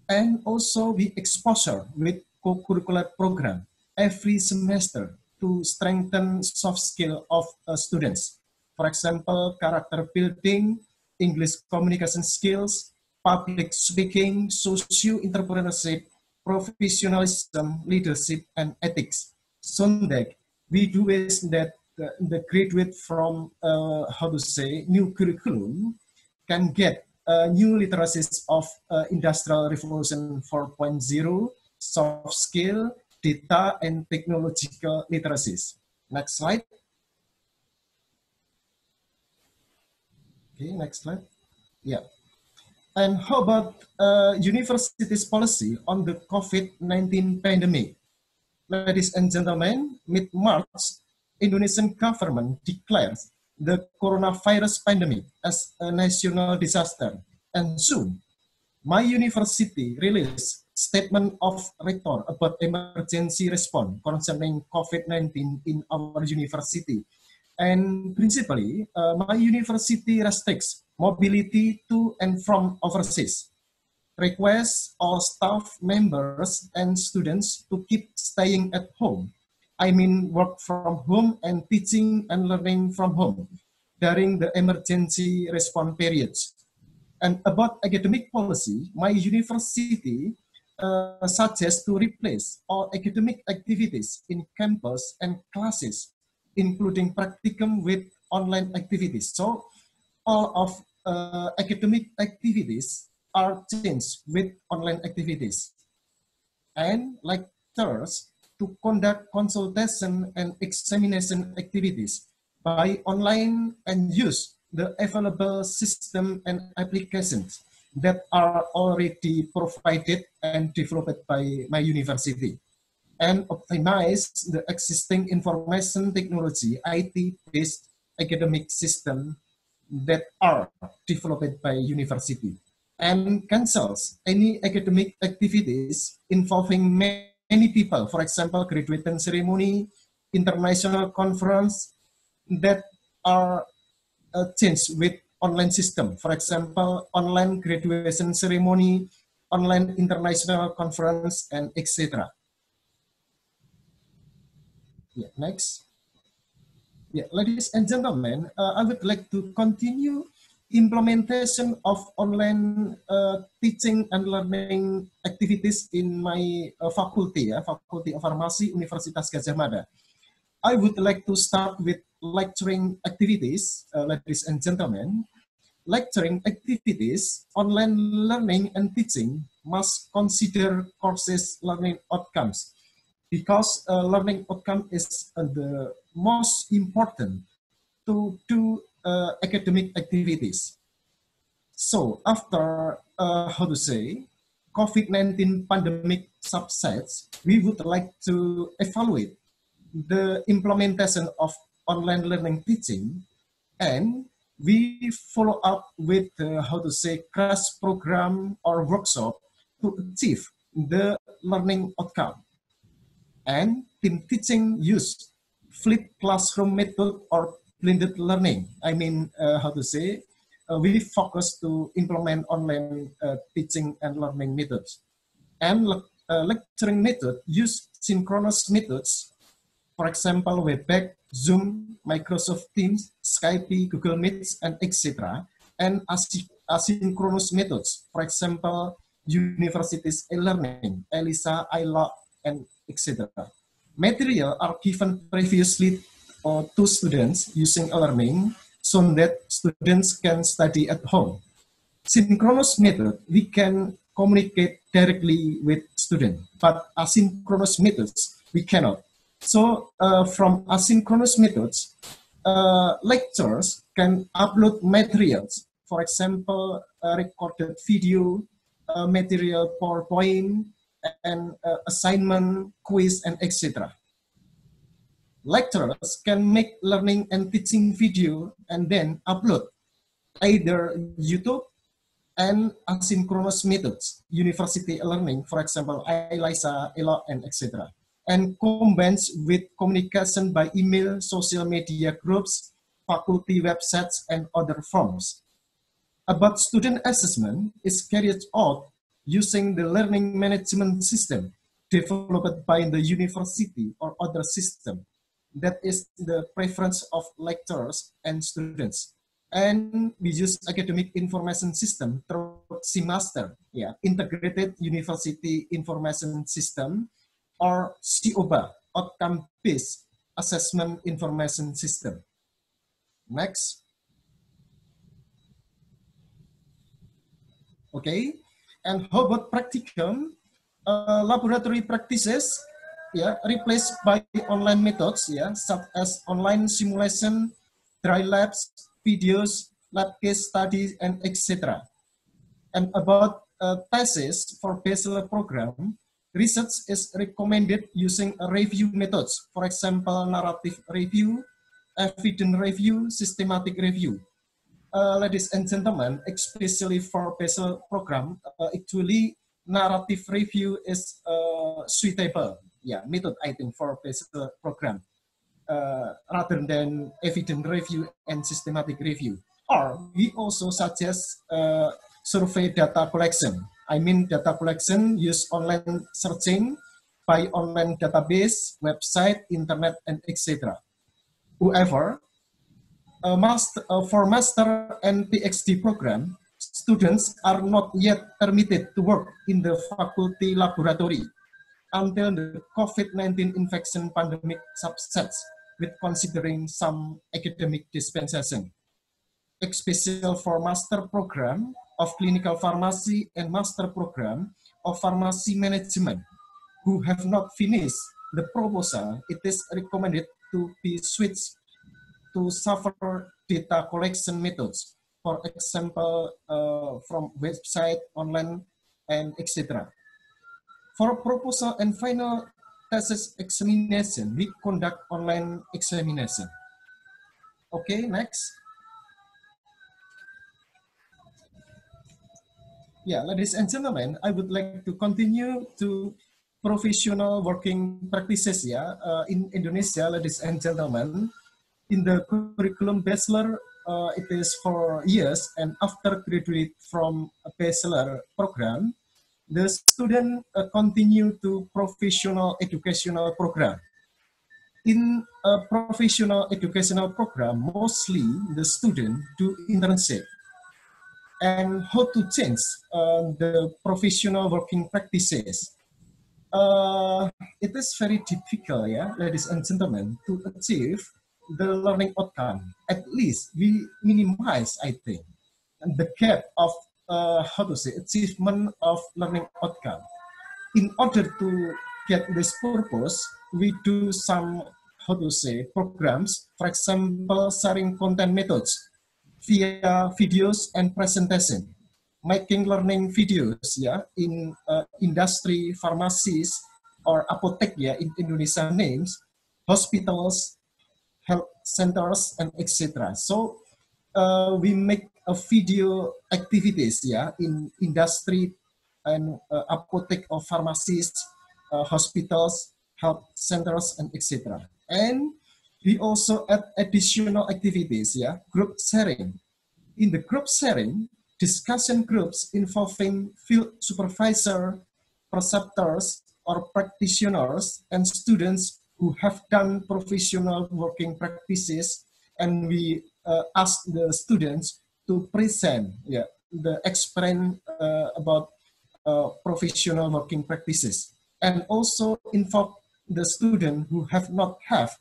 And also we exposure with co-curricular program every semester to strengthen soft skill of uh, students. For example, character building, English communication skills, public speaking, socio-entrepreneurship, professionalism, leadership, and ethics. So that we do is that the, graduate from, uh, how to say, new curriculum can get new literacies of uh, Industrial Revolution 4.0, soft skill, data, and technological literacies. Next slide. Okay, next slide. Yeah. And how about uh, universities policy on the COVID-19 pandemic? Ladies and gentlemen, mid-March, Indonesian government declares the coronavirus pandemic as a national disaster. And soon, my university released statement of rector about emergency response concerning COVID-19 in our university. And principally, uh, my university restricts mobility to and from overseas. Requests all staff members and students to keep staying at home. I mean work from home and teaching and learning from home during the emergency response periods. And about academic policy, my university uh, suggests to replace all academic activities in campus and classes including practicum with online activities. So all of uh, academic activities are changed with online activities. And like lectures to conduct consultation and examination activities by online and use the available system and applications that are already provided and developed by my university and optimize the existing information technology IT-based academic system that are developed by university and cancels any academic activities involving many people, for example, graduation ceremony, international conference that are uh, changed with online system. For example, online graduation ceremony online international conference, and etc. Yeah, next. Yeah, ladies and gentlemen, uh, I would like to continue implementation of online uh, teaching and learning activities in my uh, faculty, ya, Faculty of Pharmacy, Universitas Gadjah Mada. I would like to start with lecturing activities, uh, ladies and gentlemen. Lecturing activities, online learning and teaching must consider courses learning outcomes because uh, learning outcome is uh, the most important to do uh, academic activities. So after, uh, how to say, COVID-19 pandemic subsides, we would like to evaluate the implementation of online learning teaching and we follow up with uh, how to say class program or workshop to achieve the learning outcome and team teaching use flipped classroom method or blended learning. I mean, uh, how to say, uh, we focus to implement online uh, teaching and learning methods. And uh, lecturing method use synchronous methods, for example, Webex, Zoom, Microsoft Teams, Skype, Google Meets, and etc. And asynchronous methods, for example, universities e-learning, ELISA, ILO, and etc. Material are given previously or to students using e-learning so that students can study at home. Synchronous method, we can communicate directly with students, but asynchronous methods, we cannot. So uh, from asynchronous methods, uh, lecturers can upload materials, for example, recorded video, uh, material PowerPoint, and uh, assignment, quiz, and etc lecturers can make learning and teaching video and then upload either YouTube and asynchronous methods, university learning, for example, ELISA, ELO, and etc. And combines with communication by email, social media groups, faculty websites, and other forms. About student assessment is carried out using the learning management system developed by the university or other system that is the preference of lecturers and students. And we use academic information system through semester yeah, Integrated University Information System, or CIOBA, Outcome-Based Assessment Information System. Next. Okay, and how about practicum? Uh, laboratory practices replaced by online methods such as online simulation, dry labs, videos, lab case studies, and etc. And about uh, thesis for bachelor program, research is recommended using review methods. For example, narrative review, evidence review, systematic review. Uh, ladies and gentlemen, especially for bachelor program, uh, actually narrative review is uh, suitable yeah, method item for basic program uh, rather than evidence review and systematic review. Or we also suggest uh, survey data collection. I mean data collection use online searching by online database, website, internet, and etc. However, uh, master, uh, for master and PhD program, students are not yet permitted to work in the faculty laboratory until the COVID-19 infection pandemic subsides with considering some academic dispensation. especially for master program of clinical pharmacy and master program of pharmacy management who have not finished the proposal, it is recommended to be switched to suffer data collection methods, for example, uh, from website, online, and etc. For proposal and final thesis examination, we conduct online examination. Okay, next. Yeah, ladies and gentlemen, I would like to continue to professional working practices yeah, uh, in Indonesia, ladies and gentlemen. In the curriculum bachelor, uh, it is for years, and after graduate from a bachelor program, the student uh, continue to professional educational program. In a professional educational program, mostly the student do internship and how to change uh, the professional working practices. Uh, it is very difficult, yeah, ladies and gentlemen, to achieve the learning outcome. At least we minimize, I think, the gap of uh, how to say achievement of learning outcome. In order to get this purpose, we do some how to say programs. For example, sharing content methods via videos and presentation, making learning videos ya in uh, industry, pharmacies, or apotek ya in Indonesia names, hospitals, health centers, and etc. So uh, we make video activities ya in industry and uh, apotek or pharmacies, uh, hospitals, health centers, and etc. And we also add additional activities, yeah, group sharing. In the group sharing, discussion groups involving field supervisor, preceptors, or practitioners and students who have done professional working practices, and we uh, ask the students to present yeah, the experience uh, about uh, professional working practices, and also involve the student who have not have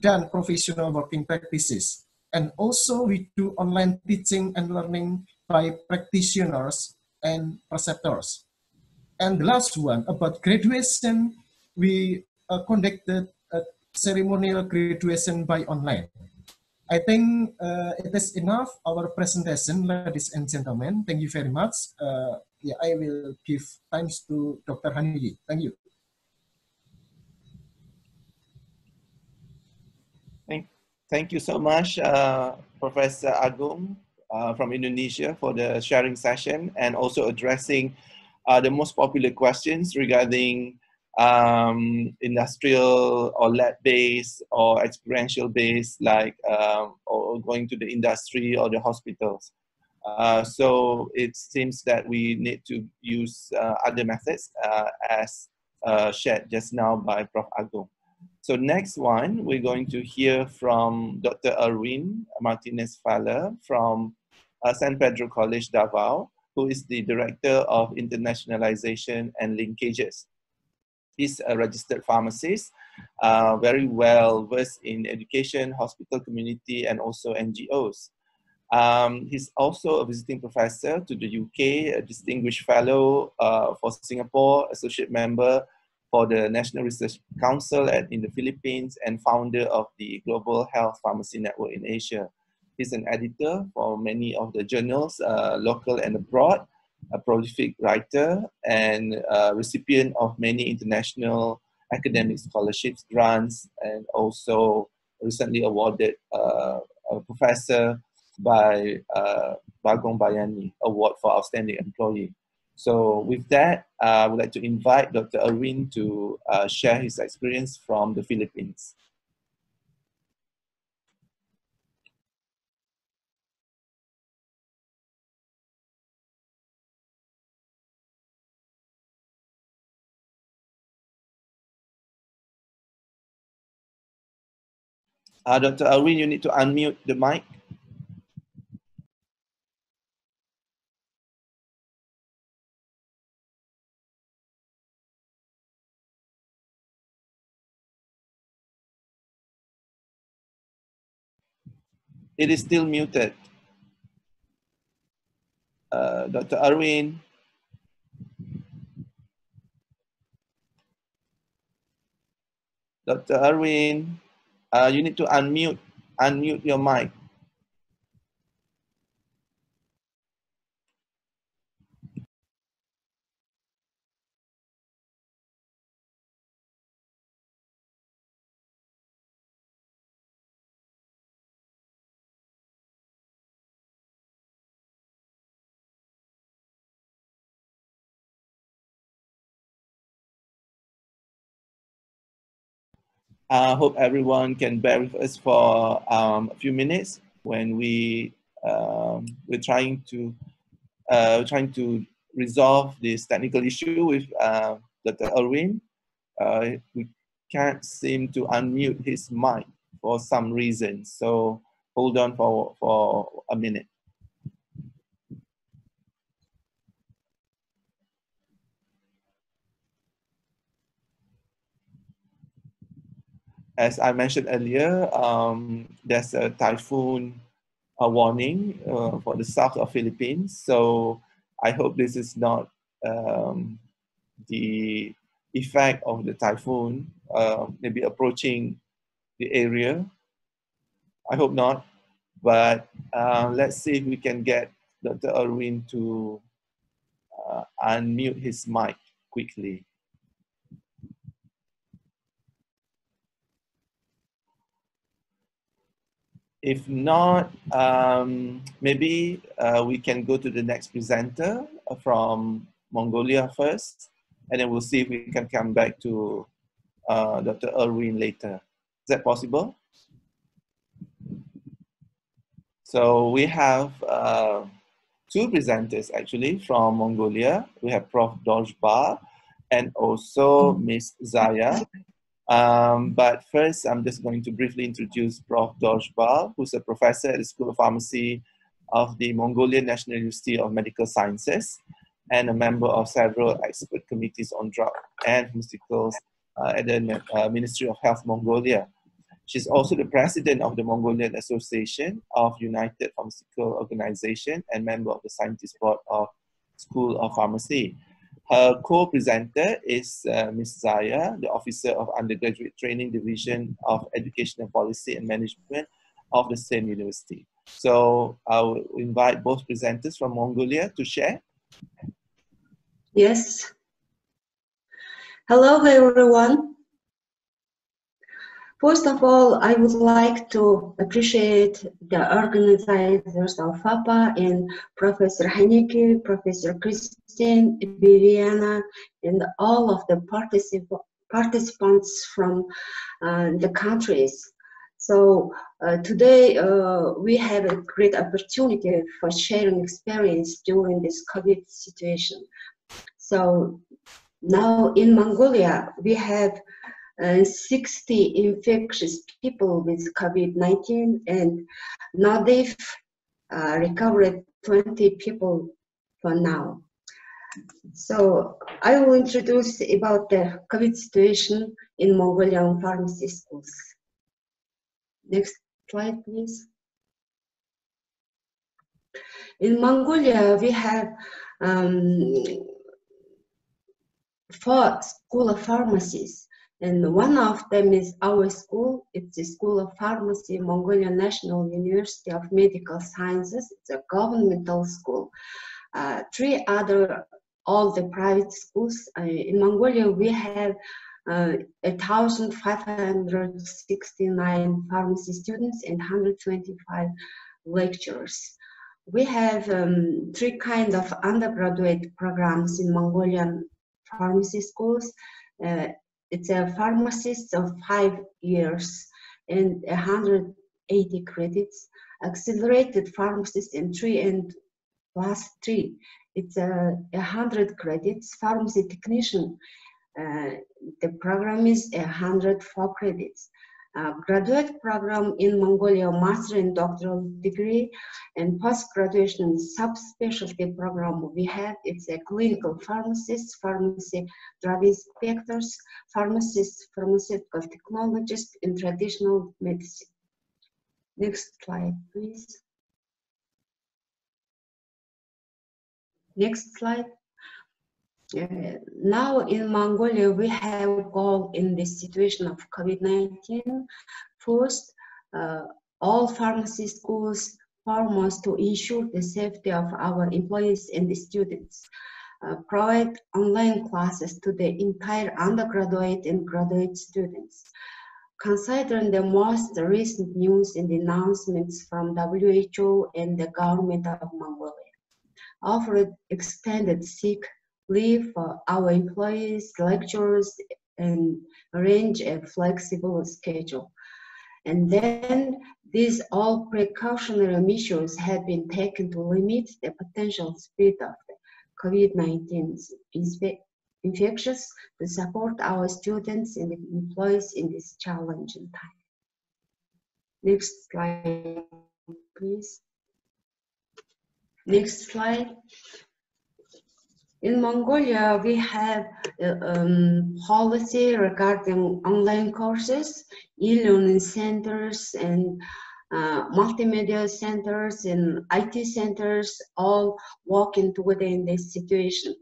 done professional working practices. And also we do online teaching and learning by practitioners and preceptors. And the last one about graduation, we uh, conducted a ceremonial graduation by online. I think uh, it is enough our presentation, ladies and gentlemen. Thank you very much. Uh, yeah, I will give times to Dr. Haniki. Thank you. Thank you so much, uh, Professor Agung uh, from Indonesia for the sharing session and also addressing uh, the most popular questions regarding um, industrial or lab-based or experiential-based like um, or going to the industry or the hospitals. Uh, so it seems that we need to use uh, other methods uh, as shared just now by Prof. Agung. So next one, we're going to hear from Dr. Erwin Martinez Faller from uh, San Pedro College Davao, who is the Director of Internationalization and Linkages. He's a registered pharmacist, uh, very well versed in education, hospital community, and also NGOs. Um, he's also a visiting professor to the UK, a distinguished fellow uh, for Singapore, associate member for the National Research Council at, in the Philippines and founder of the Global Health Pharmacy Network in Asia. He's an editor for many of the journals, uh, local and abroad, a prolific writer, and uh, recipient of many international academic scholarships, grants, and also recently awarded uh, a professor by uh, Bagong Bayani Award for Outstanding Employee. So with that, uh, I would like to invite Dr. Erwin to uh, share his experience from the Philippines. Uh, Dr. Erwin, you need to unmute the mic. It is still muted. Uh, Dr. Arwin. Dr. Arwin, Uh, you need to unmute, unmute your mic. I hope everyone can bear with us for um, a few minutes when we um, we're trying to uh, trying to resolve this technical issue with uh, Dr. Erwin. Uh, we can't seem to unmute his mic for some reason. So hold on for, for a minute. As I mentioned earlier, um, there's a typhoon a warning uh, for the south of Philippines. So I hope this is not um, the effect of the typhoon uh, maybe approaching the area. I hope not, but uh, let's see if we can get Dr. Erwin to uh, unmute his mic quickly. If not, um, maybe uh, we can go to the next presenter from Mongolia first, and then we'll see if we can come back to uh, Dr. Erwin later. Is that possible? So we have uh, two presenters actually from Mongolia. We have Prof. Dorjbal and also Miss Zaya um, but first, I'm just going to briefly introduce Prof. Dorjbal, who's a professor at the School of Pharmacy of the Mongolian National University of Medical Sciences and a member of several expert committees on drug and pharmaceuticals uh, at the uh, Ministry of Health Mongolia. She's also the president of the Mongolian Association of United Pharmaceutical Organization and member of the Scientist Board of School of Pharmacy. Her co-presenter is uh, Ms. Zaya, the Officer of Undergraduate Training Division of Educational Policy and Management of the same university. So I will invite both presenters from Mongolia to share. Yes. Hello, everyone. First of all, I would like to appreciate the organizers of FAPA and Professor Haniki, Professor Christine, Viviana, and all of the particip participants from uh, the countries. So uh, today uh, we have a great opportunity for sharing experience during this COVID situation. So now in Mongolia, we have uh, 60 infectious people with COVID-19 and now they've uh, recovered 20 people for now. So I will introduce about the COVID situation in Mongolian pharmacy schools. Next slide, please. In Mongolia, we have um, four school of pharmacies and one of them is our school. It's the School of Pharmacy, Mongolian National University of Medical Sciences. It's a governmental school. Uh, three other, all the private schools. Uh, in Mongolia, we have uh, 1,569 pharmacy students and 125 lecturers. We have um, three kinds of undergraduate programs in Mongolian pharmacy schools. Uh, it's a pharmacist of five years and 180 credits. Accelerated pharmacist in three and plus three. It's a 100 credits. Pharmacy technician, uh, the program is 104 credits graduate program in Mongolia, master and doctoral degree, and post-graduation subspecialty program we have. It's a clinical pharmacist, pharmacy drug inspectors, pharmacists, pharmaceutical technologists in traditional medicine. Next slide, please. Next slide. Now in Mongolia, we have goal in this situation of COVID-19. First, uh, all pharmacy schools foremost to ensure the safety of our employees and the students. Uh, provide online classes to the entire undergraduate and graduate students. Considering the most recent news and announcements from WHO and the government of Mongolia, offered extended sick leave for our employees, lecturers, and arrange a flexible schedule. And then these all precautionary measures have been taken to limit the potential spread of COVID-19 infectious to support our students and employees in this challenging time. Next slide, please. Next slide. In Mongolia, we have a um, policy regarding online courses, e-learning centers, and uh, multimedia centers and IT centers all working together in this situation.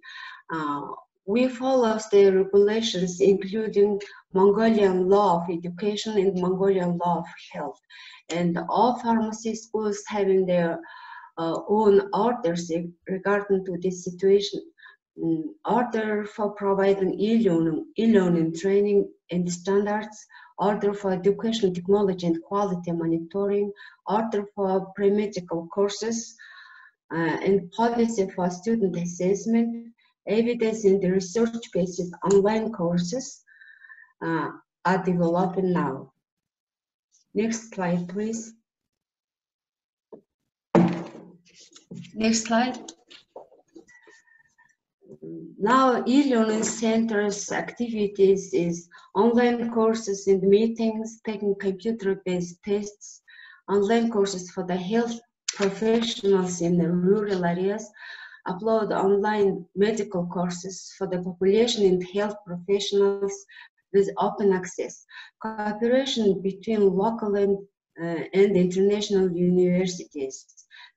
Uh, we follow the regulations including Mongolian law of education and Mongolian law of health. And all pharmacy schools having their uh, own orders regarding to this situation. Order for providing e-learning, e-learning training and standards, order for education technology and quality monitoring, order for pre-medical courses, uh, and policy for student assessment, evidence in the research-based online courses uh, are developing now. Next slide, please. Next slide. Now, e-learning centers activities is online courses and meetings, taking computer-based tests, online courses for the health professionals in the rural areas, upload online medical courses for the population and health professionals with open access, cooperation between local and, uh, and international universities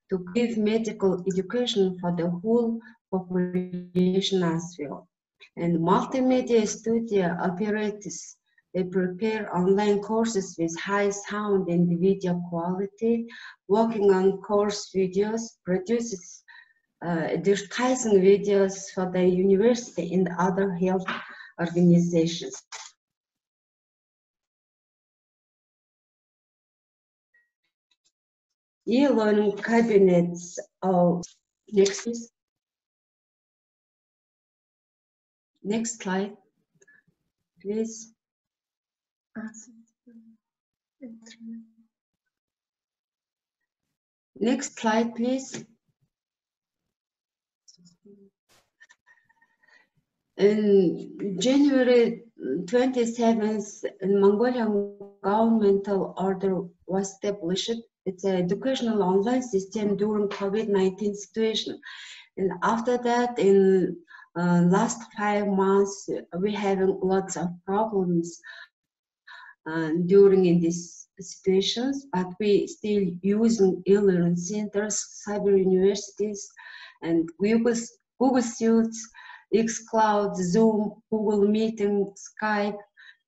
to give medical education for the whole population as well. And multimedia studio operators, they prepare online courses with high sound and video quality, working on course videos, produces uh, advertising videos for the university and other health organizations. E-learning cabinets, oh, next. Next slide, please. Next slide, please. In January 27th, a Mongolian governmental order was established. It's an educational online system during COVID-19 situation. And after that, in uh, last five months, we having lots of problems uh, during in these situations, but we still using e-learning centers, cyber universities, and Google, Google Suits, xCloud, Zoom, Google Meeting, Skype,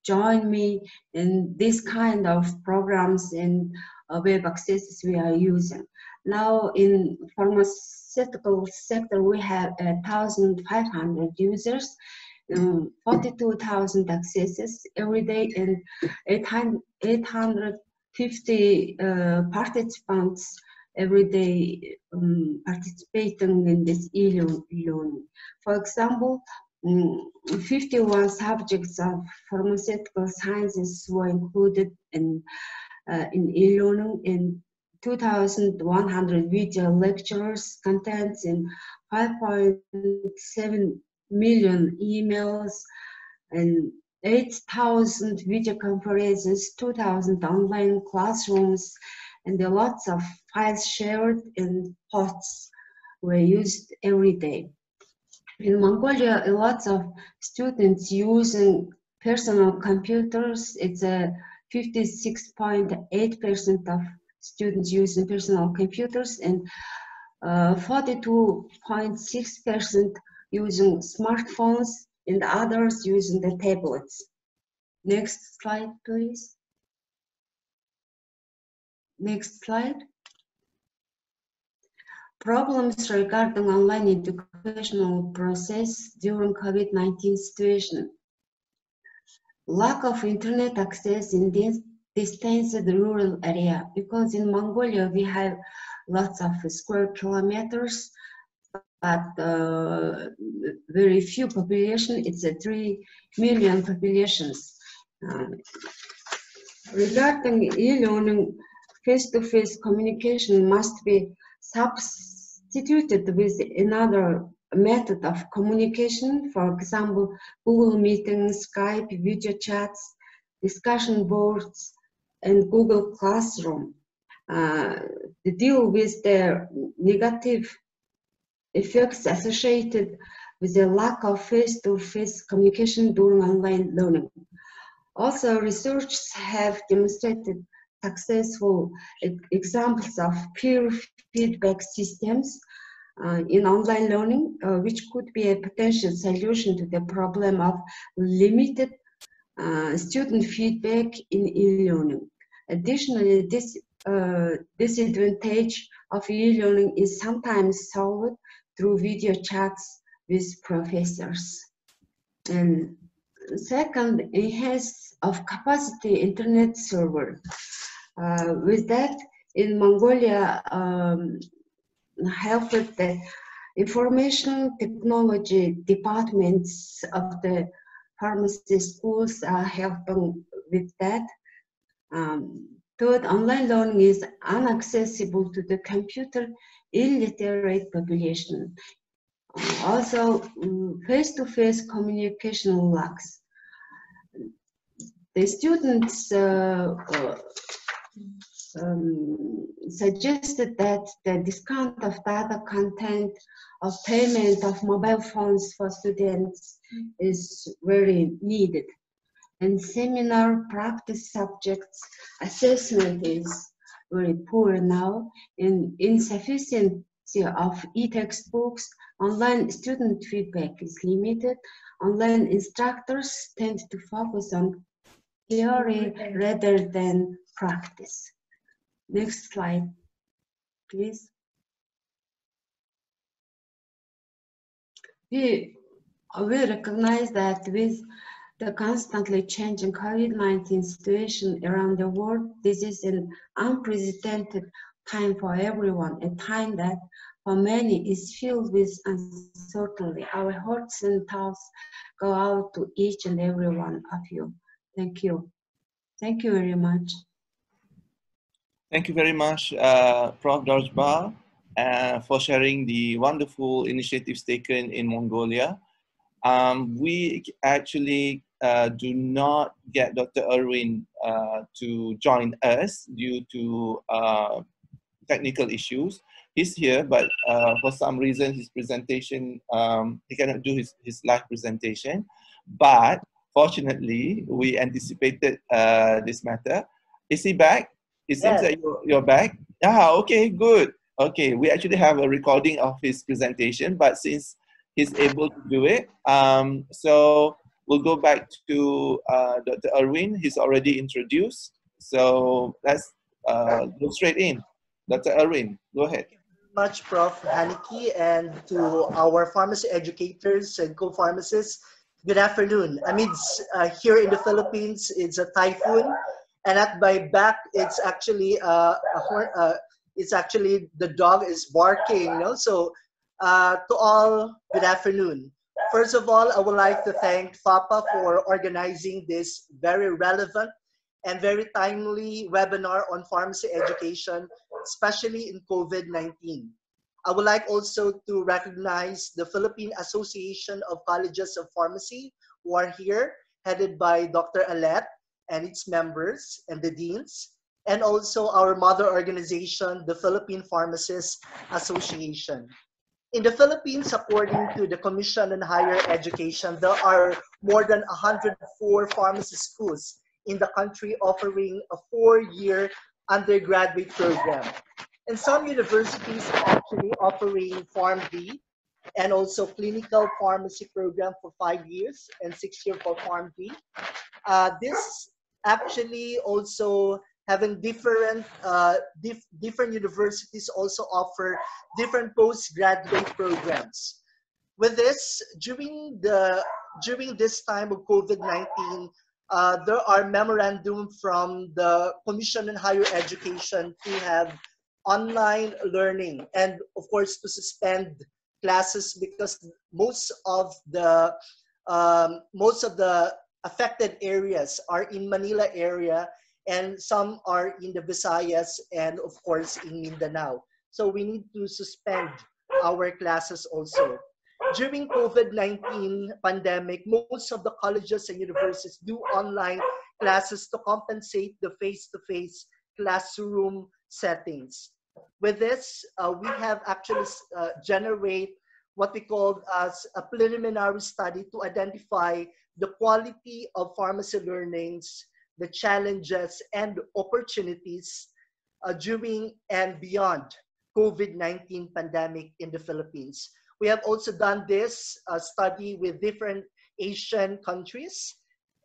Join Me, and this kind of programs and uh, web accesses we are using. Now in pharmaceutical sector, we have uh, 1,500 users, um, 42,000 accesses every day, and 850 uh, participants every day um, participating in this e-learning. For example, um, 51 subjects of pharmaceutical sciences were included in, uh, in e-learning and 2,100 video lectures, contents in 5.7 million emails, and 8,000 video conferences, 2,000 online classrooms, and lots of files shared and posts were used every day. In Mongolia, a lot of students using personal computers. It's a 56.8% of students using personal computers and 42.6% uh, using smartphones and others using the tablets. Next slide, please. Next slide. Problems regarding online educational process during COVID-19 situation. Lack of internet access in distance the rural area because in Mongolia we have lots of square kilometers but uh, very few population. It's a 3 million populations. Uh, regarding e-learning face-to-face communication must be substituted with another method of communication, for example, Google Meetings, Skype, video chats, discussion boards, and Google Classroom. Uh, to deal with the negative effects associated with the lack of face-to-face -face communication during online learning. Also, research have demonstrated successful examples of peer feedback systems uh, in online learning, uh, which could be a potential solution to the problem of limited student feedback in e-learning. Additionally, this uh, disadvantage of e-learning is sometimes solved through video chats with professors. And second, enhance of capacity internet server. Uh, with that, in Mongolia, um, helped the information technology departments of the pharmacy schools are helping with that. Um, third, online learning is inaccessible to the computer illiterate population. Also, mm, face-to-face -face communication lacks. The students uh, uh, um, suggested that the discount of data content of payment of mobile phones for students mm. is very needed. And seminar practice subjects assessment is very poor now and insufficiency of e-textbooks, online student feedback is limited, online instructors tend to focus on theory rather than practice. Next slide, please. We, we recognize that with the constantly changing COVID-19 situation around the world, this is an unprecedented time for everyone, a time that for many is filled with uncertainty. Our hearts and thoughts go out to each and every one of you. Thank you. Thank you very much. Thank you very much, uh, Prof. Dorjbal, uh, for sharing the wonderful initiatives taken in Mongolia. Um, we actually uh, do not get Dr. Erwin uh, to join us due to uh, technical issues. He's here, but uh, for some reason, his presentation, um, he cannot do his, his live presentation. But fortunately, we anticipated this matter. Is he back? It seems yes. that you're, you're back. Ah, okay, good. Okay, we actually have a recording of his presentation, but since he's able to do it, um, so we'll go back to uh, Dr. Erwin. He's already introduced. So let's uh, go straight in. Dr. Erwin, go ahead. much, Prof. Haniki, and to our pharmacy educators and co-pharmacists. Good afternoon. Amidst uh, here in the Philippines, it's a typhoon and at my back it's actually uh, a horn, uh, it's actually the dog is barking know? So uh, to all good afternoon. First of all i would like to thank FAPA for organizing this very relevant and very timely webinar on pharmacy education especially in covid-19 I would like also to recognize the Philippine Association of Colleges of Pharmacy who are here, headed by Dr. Alette, and its members and the deans, and also our mother organization, the Philippine Pharmacists Association. In the Philippines, according to the Commission on Higher Education, there are more than 104 pharmacy schools in the country offering a four-year undergraduate program. And some universities are actually offering PharmD and also clinical pharmacy program for five years and six years for PharmD. Uh, this actually also having different uh, dif different universities also offer different postgraduate programs. With this, during the during this time of COVID-19, uh, there are memorandum from the Commission on Higher Education to have online learning and of course to suspend classes because most of the um, most of the affected areas are in Manila area and some are in the Visayas and of course in Mindanao. So we need to suspend our classes also. during COVID-19 pandemic, most of the colleges and universities do online classes to compensate the face-to-face classroom settings. With this, uh, we have actually uh, generate what we call as a preliminary study to identify the quality of pharmacy learnings, the challenges and opportunities uh, during and beyond COVID-19 pandemic in the Philippines. We have also done this uh, study with different Asian countries,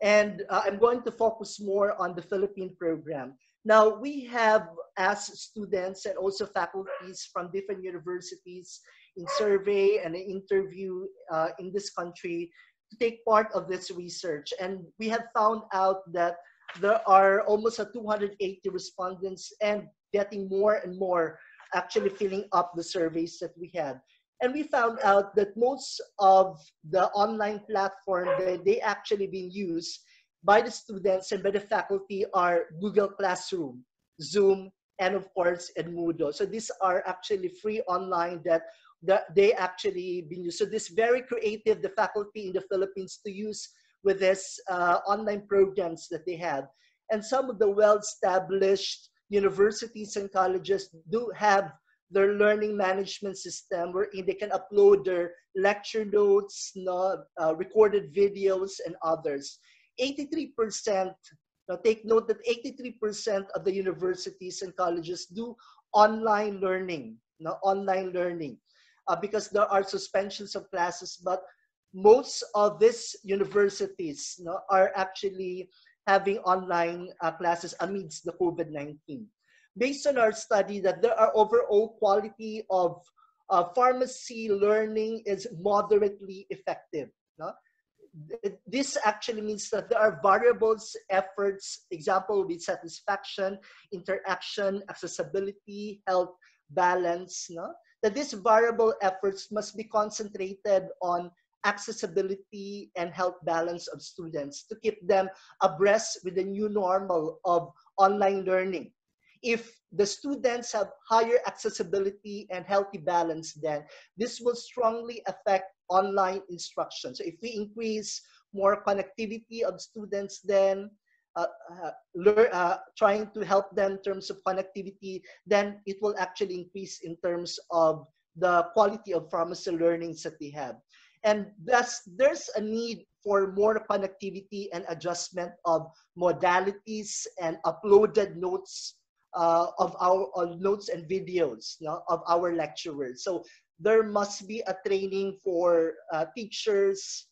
and uh, I'm going to focus more on the Philippine program. Now, we have asked students and also faculties from different universities in survey and interview uh, in this country to take part of this research. And we have found out that there are almost a 280 respondents and getting more and more actually filling up the surveys that we had. And we found out that most of the online platform that they actually being used by the students and by the faculty are Google Classroom, Zoom, and of course, Edmodo. So these are actually free online that, that they actually been used. So this very creative, the faculty in the Philippines to use with this uh, online programs that they have. And some of the well-established universities and colleges do have their learning management system wherein they can upload their lecture notes, no, uh, recorded videos, and others. 83%, now take note that 83% of the universities and colleges do online learning, no, online learning, uh, because there are suspensions of classes, but most of these universities no, are actually having online uh, classes amidst the COVID-19. Based on our study that there are overall quality of uh, pharmacy learning is moderately effective. No? This actually means that there are variables, efforts, example with satisfaction, interaction, accessibility, health, balance, no? that these variable efforts must be concentrated on accessibility and health balance of students to keep them abreast with the new normal of online learning. If the students have higher accessibility and healthy balance, then this will strongly affect online instruction. So if we increase more connectivity of students, then uh, uh, uh, trying to help them in terms of connectivity, then it will actually increase in terms of the quality of pharmacy learnings that they have. And thus, there's a need for more connectivity and adjustment of modalities and uploaded notes uh, of our notes and videos of our lecturers. So there must be a training for uh, teachers,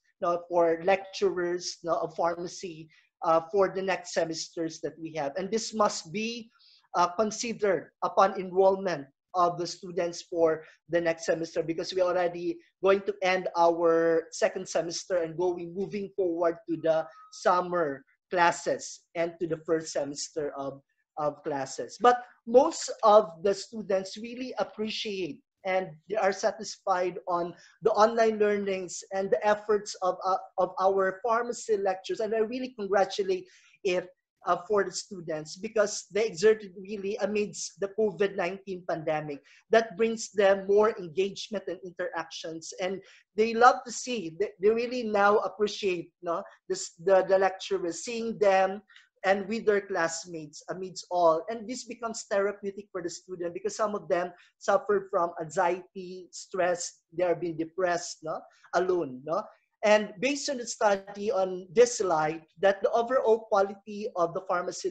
for lecturers of pharmacy uh, for the next semesters that we have. And this must be uh, considered upon enrollment of the students for the next semester because we are already going to end our second semester and going moving forward to the summer classes and to the first semester of, of classes. But most of the students really appreciate and they are satisfied on the online learnings and the efforts of, uh, of our pharmacy lectures. And I really congratulate if uh, for the students because they exerted really amidst the COVID-19 pandemic. That brings them more engagement and interactions and they love to see, they, they really now appreciate no, this, the, the lecturers, seeing them and with their classmates amidst all. And this becomes therapeutic for the student because some of them suffer from anxiety, stress, they are being depressed, no? alone. No? And based on the study on this slide, that the overall quality of the pharmacy,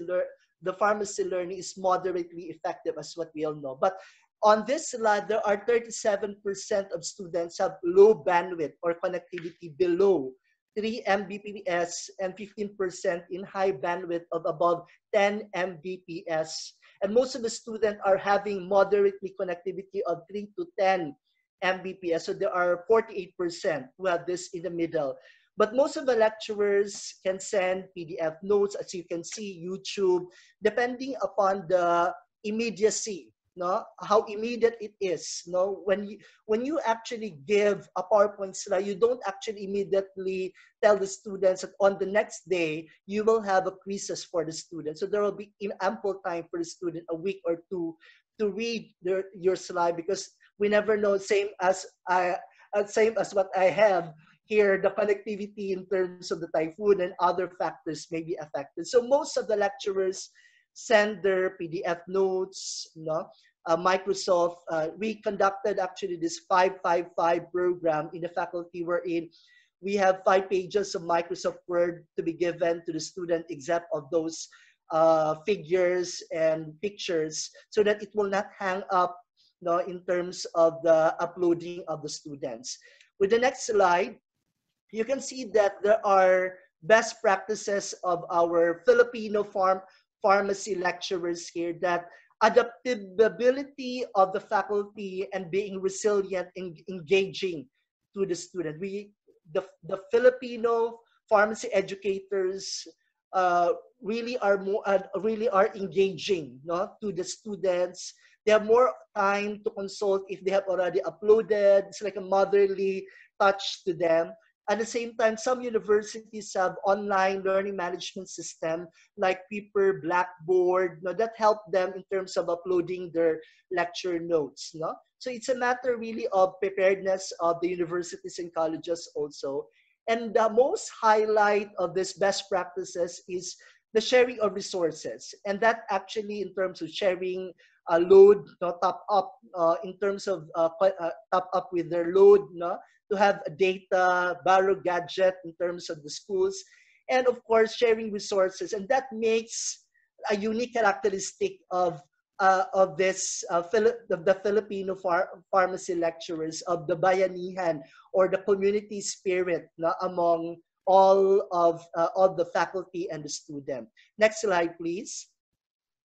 the pharmacy learning is moderately effective as what we all know. But on this slide, there are 37% of students have low bandwidth or connectivity below 3 Mbps and 15% in high bandwidth of above 10 Mbps. And most of the students are having moderately connectivity of 3 to 10 Mbps. So there are 48% who have this in the middle. But most of the lecturers can send PDF notes, as you can see, YouTube, depending upon the immediacy, no, how immediate it is. No, when you when you actually give a PowerPoint slide, you don't actually immediately tell the students that on the next day you will have a quizzes for the students. So there will be ample time for the student, a week or two, to read their, your slide because we never know. Same as I uh, same as what I have here, the connectivity in terms of the typhoon and other factors may be affected. So most of the lecturers send their PDF notes, no? Uh, Microsoft, uh, we conducted actually this 555 program in the faculty wherein we have five pages of Microsoft Word to be given to the student except of those uh, figures and pictures so that it will not hang up no, in terms of the uploading of the students. With the next slide, you can see that there are best practices of our Filipino farm pharmacy lecturers here that adaptability of the faculty and being resilient and engaging to the student. We, the, the Filipino pharmacy educators uh, really are more uh, really are engaging no, to the students. They have more time to consult if they have already uploaded. It's like a motherly touch to them. At the same time, some universities have online learning management system like Paper, Blackboard, no, that help them in terms of uploading their lecture notes. No? So it's a matter really of preparedness of the universities and colleges also. And the most highlight of this best practices is the sharing of resources. And that actually in terms of sharing a load, no, top up uh, in terms of uh, uh, top up with their load, no, to have a data, borrow gadget in terms of the schools, and of course sharing resources. And that makes a unique characteristic of uh, of this uh, of the Filipino phar- pharmacy lecturers of the bayanihan or the community spirit na, among all of uh, all the faculty and the student. Next slide, please.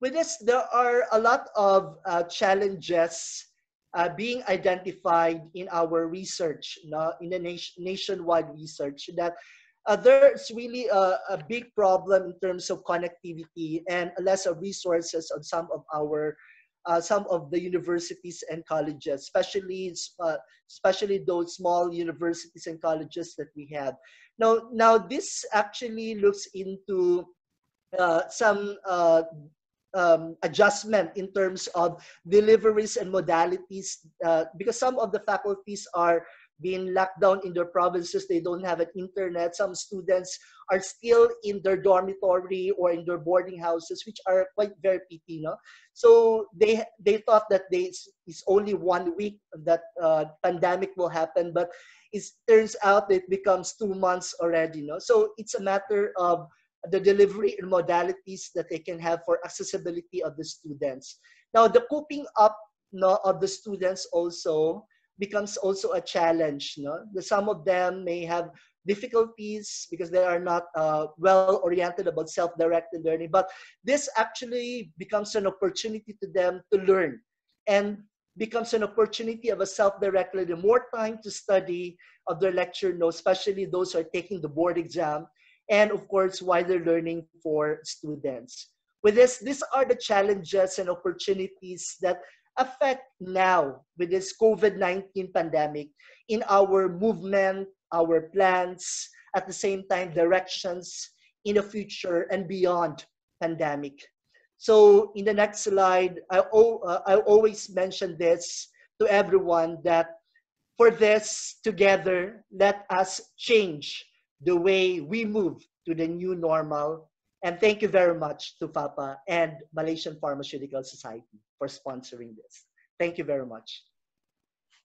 With this, there are a lot of uh, challenges uh, being identified in our research, no, in the nation, nationwide research, that uh, there's really a, a, big problem in terms of connectivity and less of resources on some of our uh, some of the universities and colleges, especially uh, especially those small universities and colleges that we have. Now, now this actually looks into uh, some uh, um, adjustment in terms of deliveries and modalities uh, because some of the faculties are being locked down in their provinces. They don't have an internet. Some students are still in their dormitory or in their boarding houses which are quite very pity no? So they they thought that they it's only one week that uh, pandemic will happen but it turns out it becomes two months already no? So it's a matter of the delivery and modalities that they can have for accessibility of the students. Now, the coping up no, of the students also becomes also a challenge. No? The, some of them may have difficulties because they are not uh, well oriented about self-directed learning, but this actually becomes an opportunity to them to learn and becomes an opportunity of a self-directed learning, more time to study of their lecture notes, especially those who are taking the board exam and of course wider learning for students. With this, these are the challenges and opportunities that affect now with this COVID-19 pandemic in our movement, our plans, at the same time directions in the future and beyond pandemic. So in the next slide, I, uh, I always mention this to everyone that for this together, let us change the way we move to the new normal. And thank you very much to FAPA and Malaysian Pharmaceutical Society for sponsoring this. Thank you very much.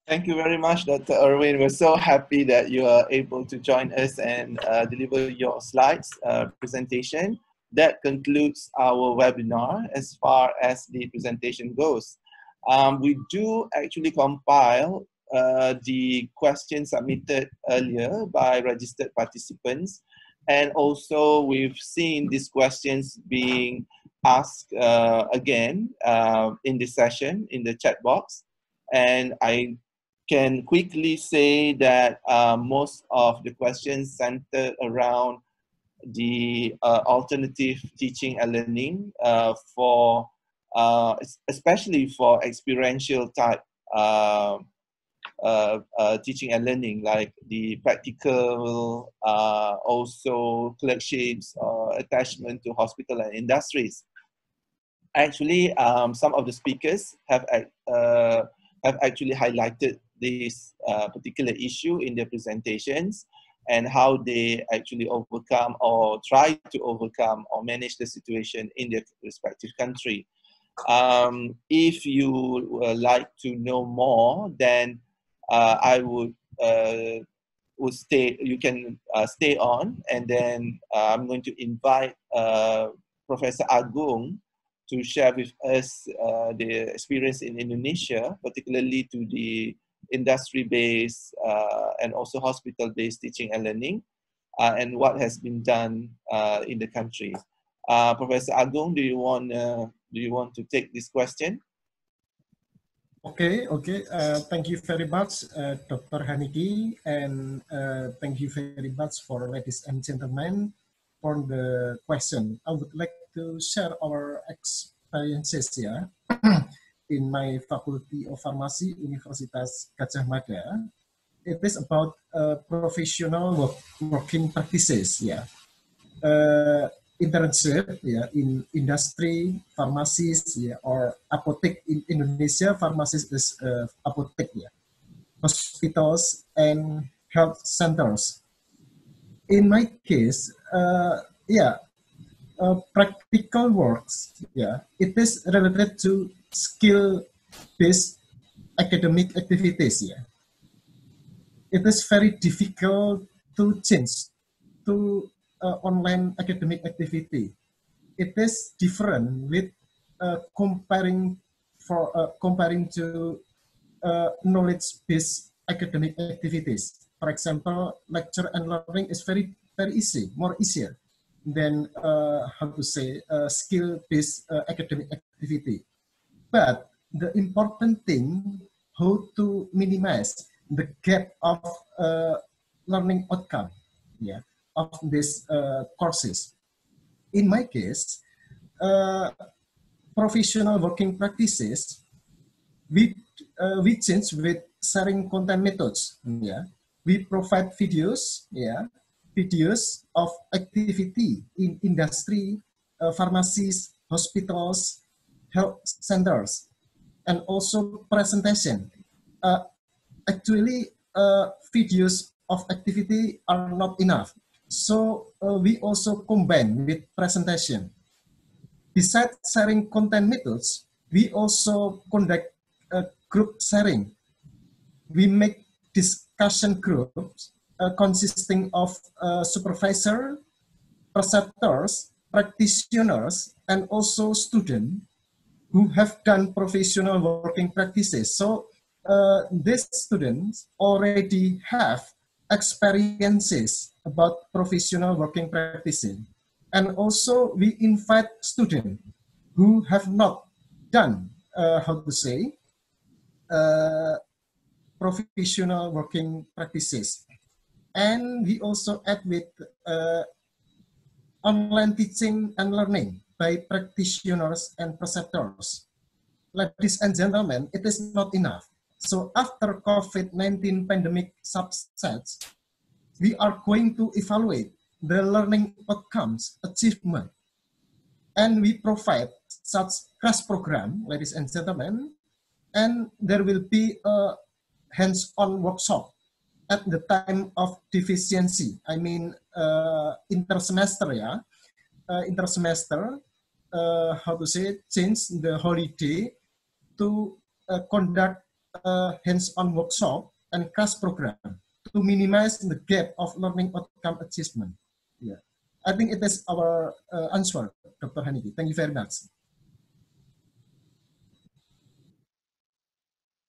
Thank you very much, Dr. Erwin. We're so happy that you are able to join us and uh, deliver your slides uh, presentation. That concludes our webinar as far as the presentation goes. Um, we do actually compile uh, the questions submitted earlier by registered participants. And also we've seen these questions being asked uh, again uh, in this session in the chat box. And I can quickly say that uh, most of the questions centered around the uh, alternative teaching and learning uh, for, especially for experiential type uh, uh, teaching and learning, like the practical, uh, also clerkships, or attachment to hospital and industries. Actually, um, some of the speakers have uh, have actually highlighted this uh, particular issue in their presentations and how they actually overcome or try to overcome or manage the situation in their respective country. Um, if you would like to know more, then uh, I would uh, would stay. You can uh, stay on, and then uh, I'm going to invite uh, Professor Agung to share with us uh, the experience in Indonesia, particularly to the industry-based uh, and also hospital-based teaching and learning, uh, and what has been done uh, in the country. Uh, Professor Agung, do you want do you want to take this question? Okay, okay. Uh, thank you very much, uh, Dr. Haniki, and uh, thank you very much for ladies and gentlemen for the question. I would like to share our experiences here. (clears throat) in my Faculty of Pharmacy, Universitas Gadjah Mada. It is about uh, professional work, working practices, yeah. Internship, yeah, in industry, pharmacies, yeah, or apotek in Indonesia, pharmacies is uh, apotek, yeah. Hospitals and health centers. In my case, uh, yeah, uh, practical works, yeah, it is related to skill-based academic activities. Yeah, it is very difficult to change to uh, online academic activity. It is different with uh, comparing for uh, comparing to uh, knowledge-based academic activities. For example, lecture and learning is very very easy, more easier than uh, how to say uh, skill-based academic activity. But the important thing, how to minimize the gap of learning outcome yeah, of these uh, courses. In my case, uh, professional working practices, we, uh, we change with sharing content methods. Yeah. We provide videos, yeah, videos of activity in industry, uh, pharmacies, hospitals, health centers and also presentation. Uh, actually, uh, videos of activity are not enough. So uh, we also combine with presentation. Besides sharing content methods, we also conduct a group sharing. We make discussion groups uh, consisting of uh, supervisor, preceptors, practitioners, and also students who have done professional working practices. So uh, these students already have experiences about professional working practices. And also we invite students who have not done, uh, how to say, uh, professional working practices. And we also add with uh, online teaching and learning by practitioners and preceptors. Ladies and gentlemen, it is not enough. So after COVID-19 pandemic subsets, we are going to evaluate the learning outcomes achievement. And we provide such crash program, ladies and gentlemen, and there will be a hands-on workshop at the time of deficiency. I mean, uh, inter-semester, yeah, uh, inter-semester, uh, how to say it? change the holiday to uh, conduct hands-on workshop and class program to minimize the gap of learning outcome achievement. Yeah, I think it is our uh, answer, Dr. Haniki. Thank you very much.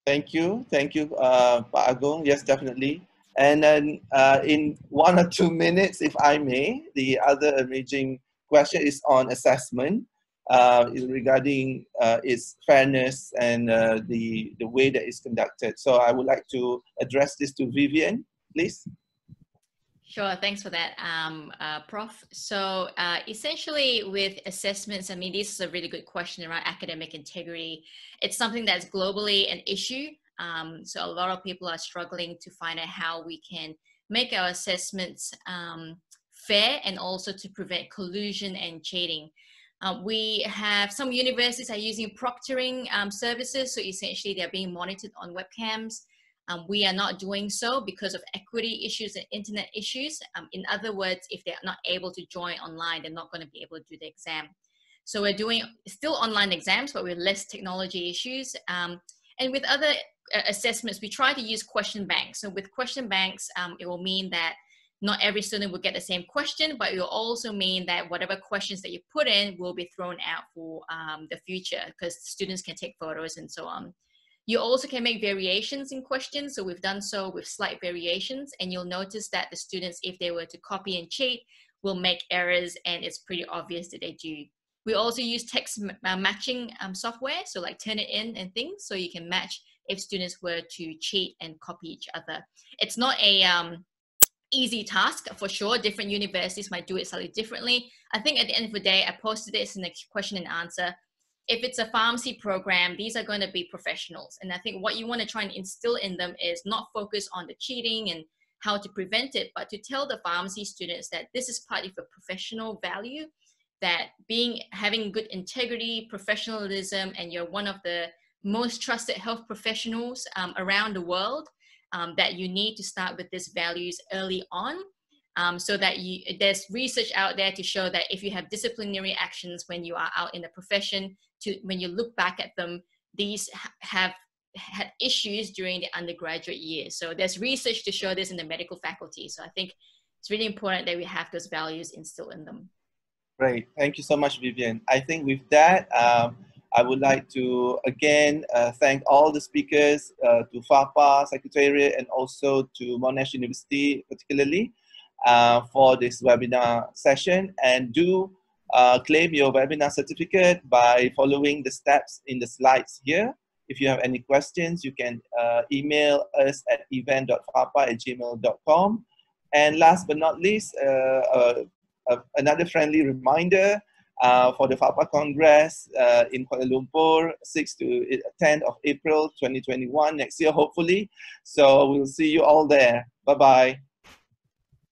Thank you, thank you, uh, Pak Agung. Yes, definitely. And then uh, in one or two minutes, if I may, the other emerging question is on assessment uh, regarding uh, its fairness and uh, the, the way that it's conducted. So I would like to address this to Vivienne, please. Sure, thanks for that, um, uh, Prof. So uh, essentially with assessments, I mean, this is a really good question around academic integrity. It's something that's globally an issue. Um, so a lot of people are struggling to find out how we can make our assessments um, fair and also to prevent collusion and cheating. Uh, we have some universities are using proctoring um, services, so essentially they're being monitored on webcams. Um, we are not doing so because of equity issues and internet issues. Um, in other words, if they're not able to join online, they're not going to be able to do the exam. So we're doing still online exams, but with less technology issues. Um, and with other uh, assessments, we try to use question banks. So with question banks, um, it will mean that not every student will get the same question, but it will also mean that whatever questions that you put in will be thrown out for um, the future because students can take photos and so on. You also can make variations in questions. So we've done so with slight variations and you'll notice that the students, if they were to copy and cheat, will make errors and it's pretty obvious that they do. We also use text uh, matching um, software, so like Turnitin and things, so you can match if students were to cheat and copy each other. It's not a um, easy task for sure. Different universities might do it slightly differently. I think at the end of the day, I posted this in the question and answer. If it's a pharmacy program, these are going to be professionals. And I think what you want to try and instill in them is not focus on the cheating and how to prevent it, but to tell the pharmacy students that this is part of a professional value, that being having good integrity, professionalism, and you're one of the most trusted health professionals um, around the world um, that you need to start with these values early on um, so that you there's research out there to show that if you have disciplinary actions when you are out in the profession to when you look back at them these have had issues during the undergraduate years so there's research to show this in the medical faculty. So i think it's really important that we have those values instilled in them. Great. Thank you so much vivienne. I think with that um, I would like to again uh, thank all the speakers, uh, to FAPA Secretariat and also to Monash University particularly uh, for this webinar session and do uh, claim your webinar certificate by following the steps in the slides here. If you have any questions, you can uh, email us at event.fapa at gmail.com. And last but not least, uh, another friendly reminder, uh, for the FAPA Congress uh, in Kuala Lumpur, 6 to 10th of April 2021 next year, hopefully. So we'll see you all there. Bye-bye.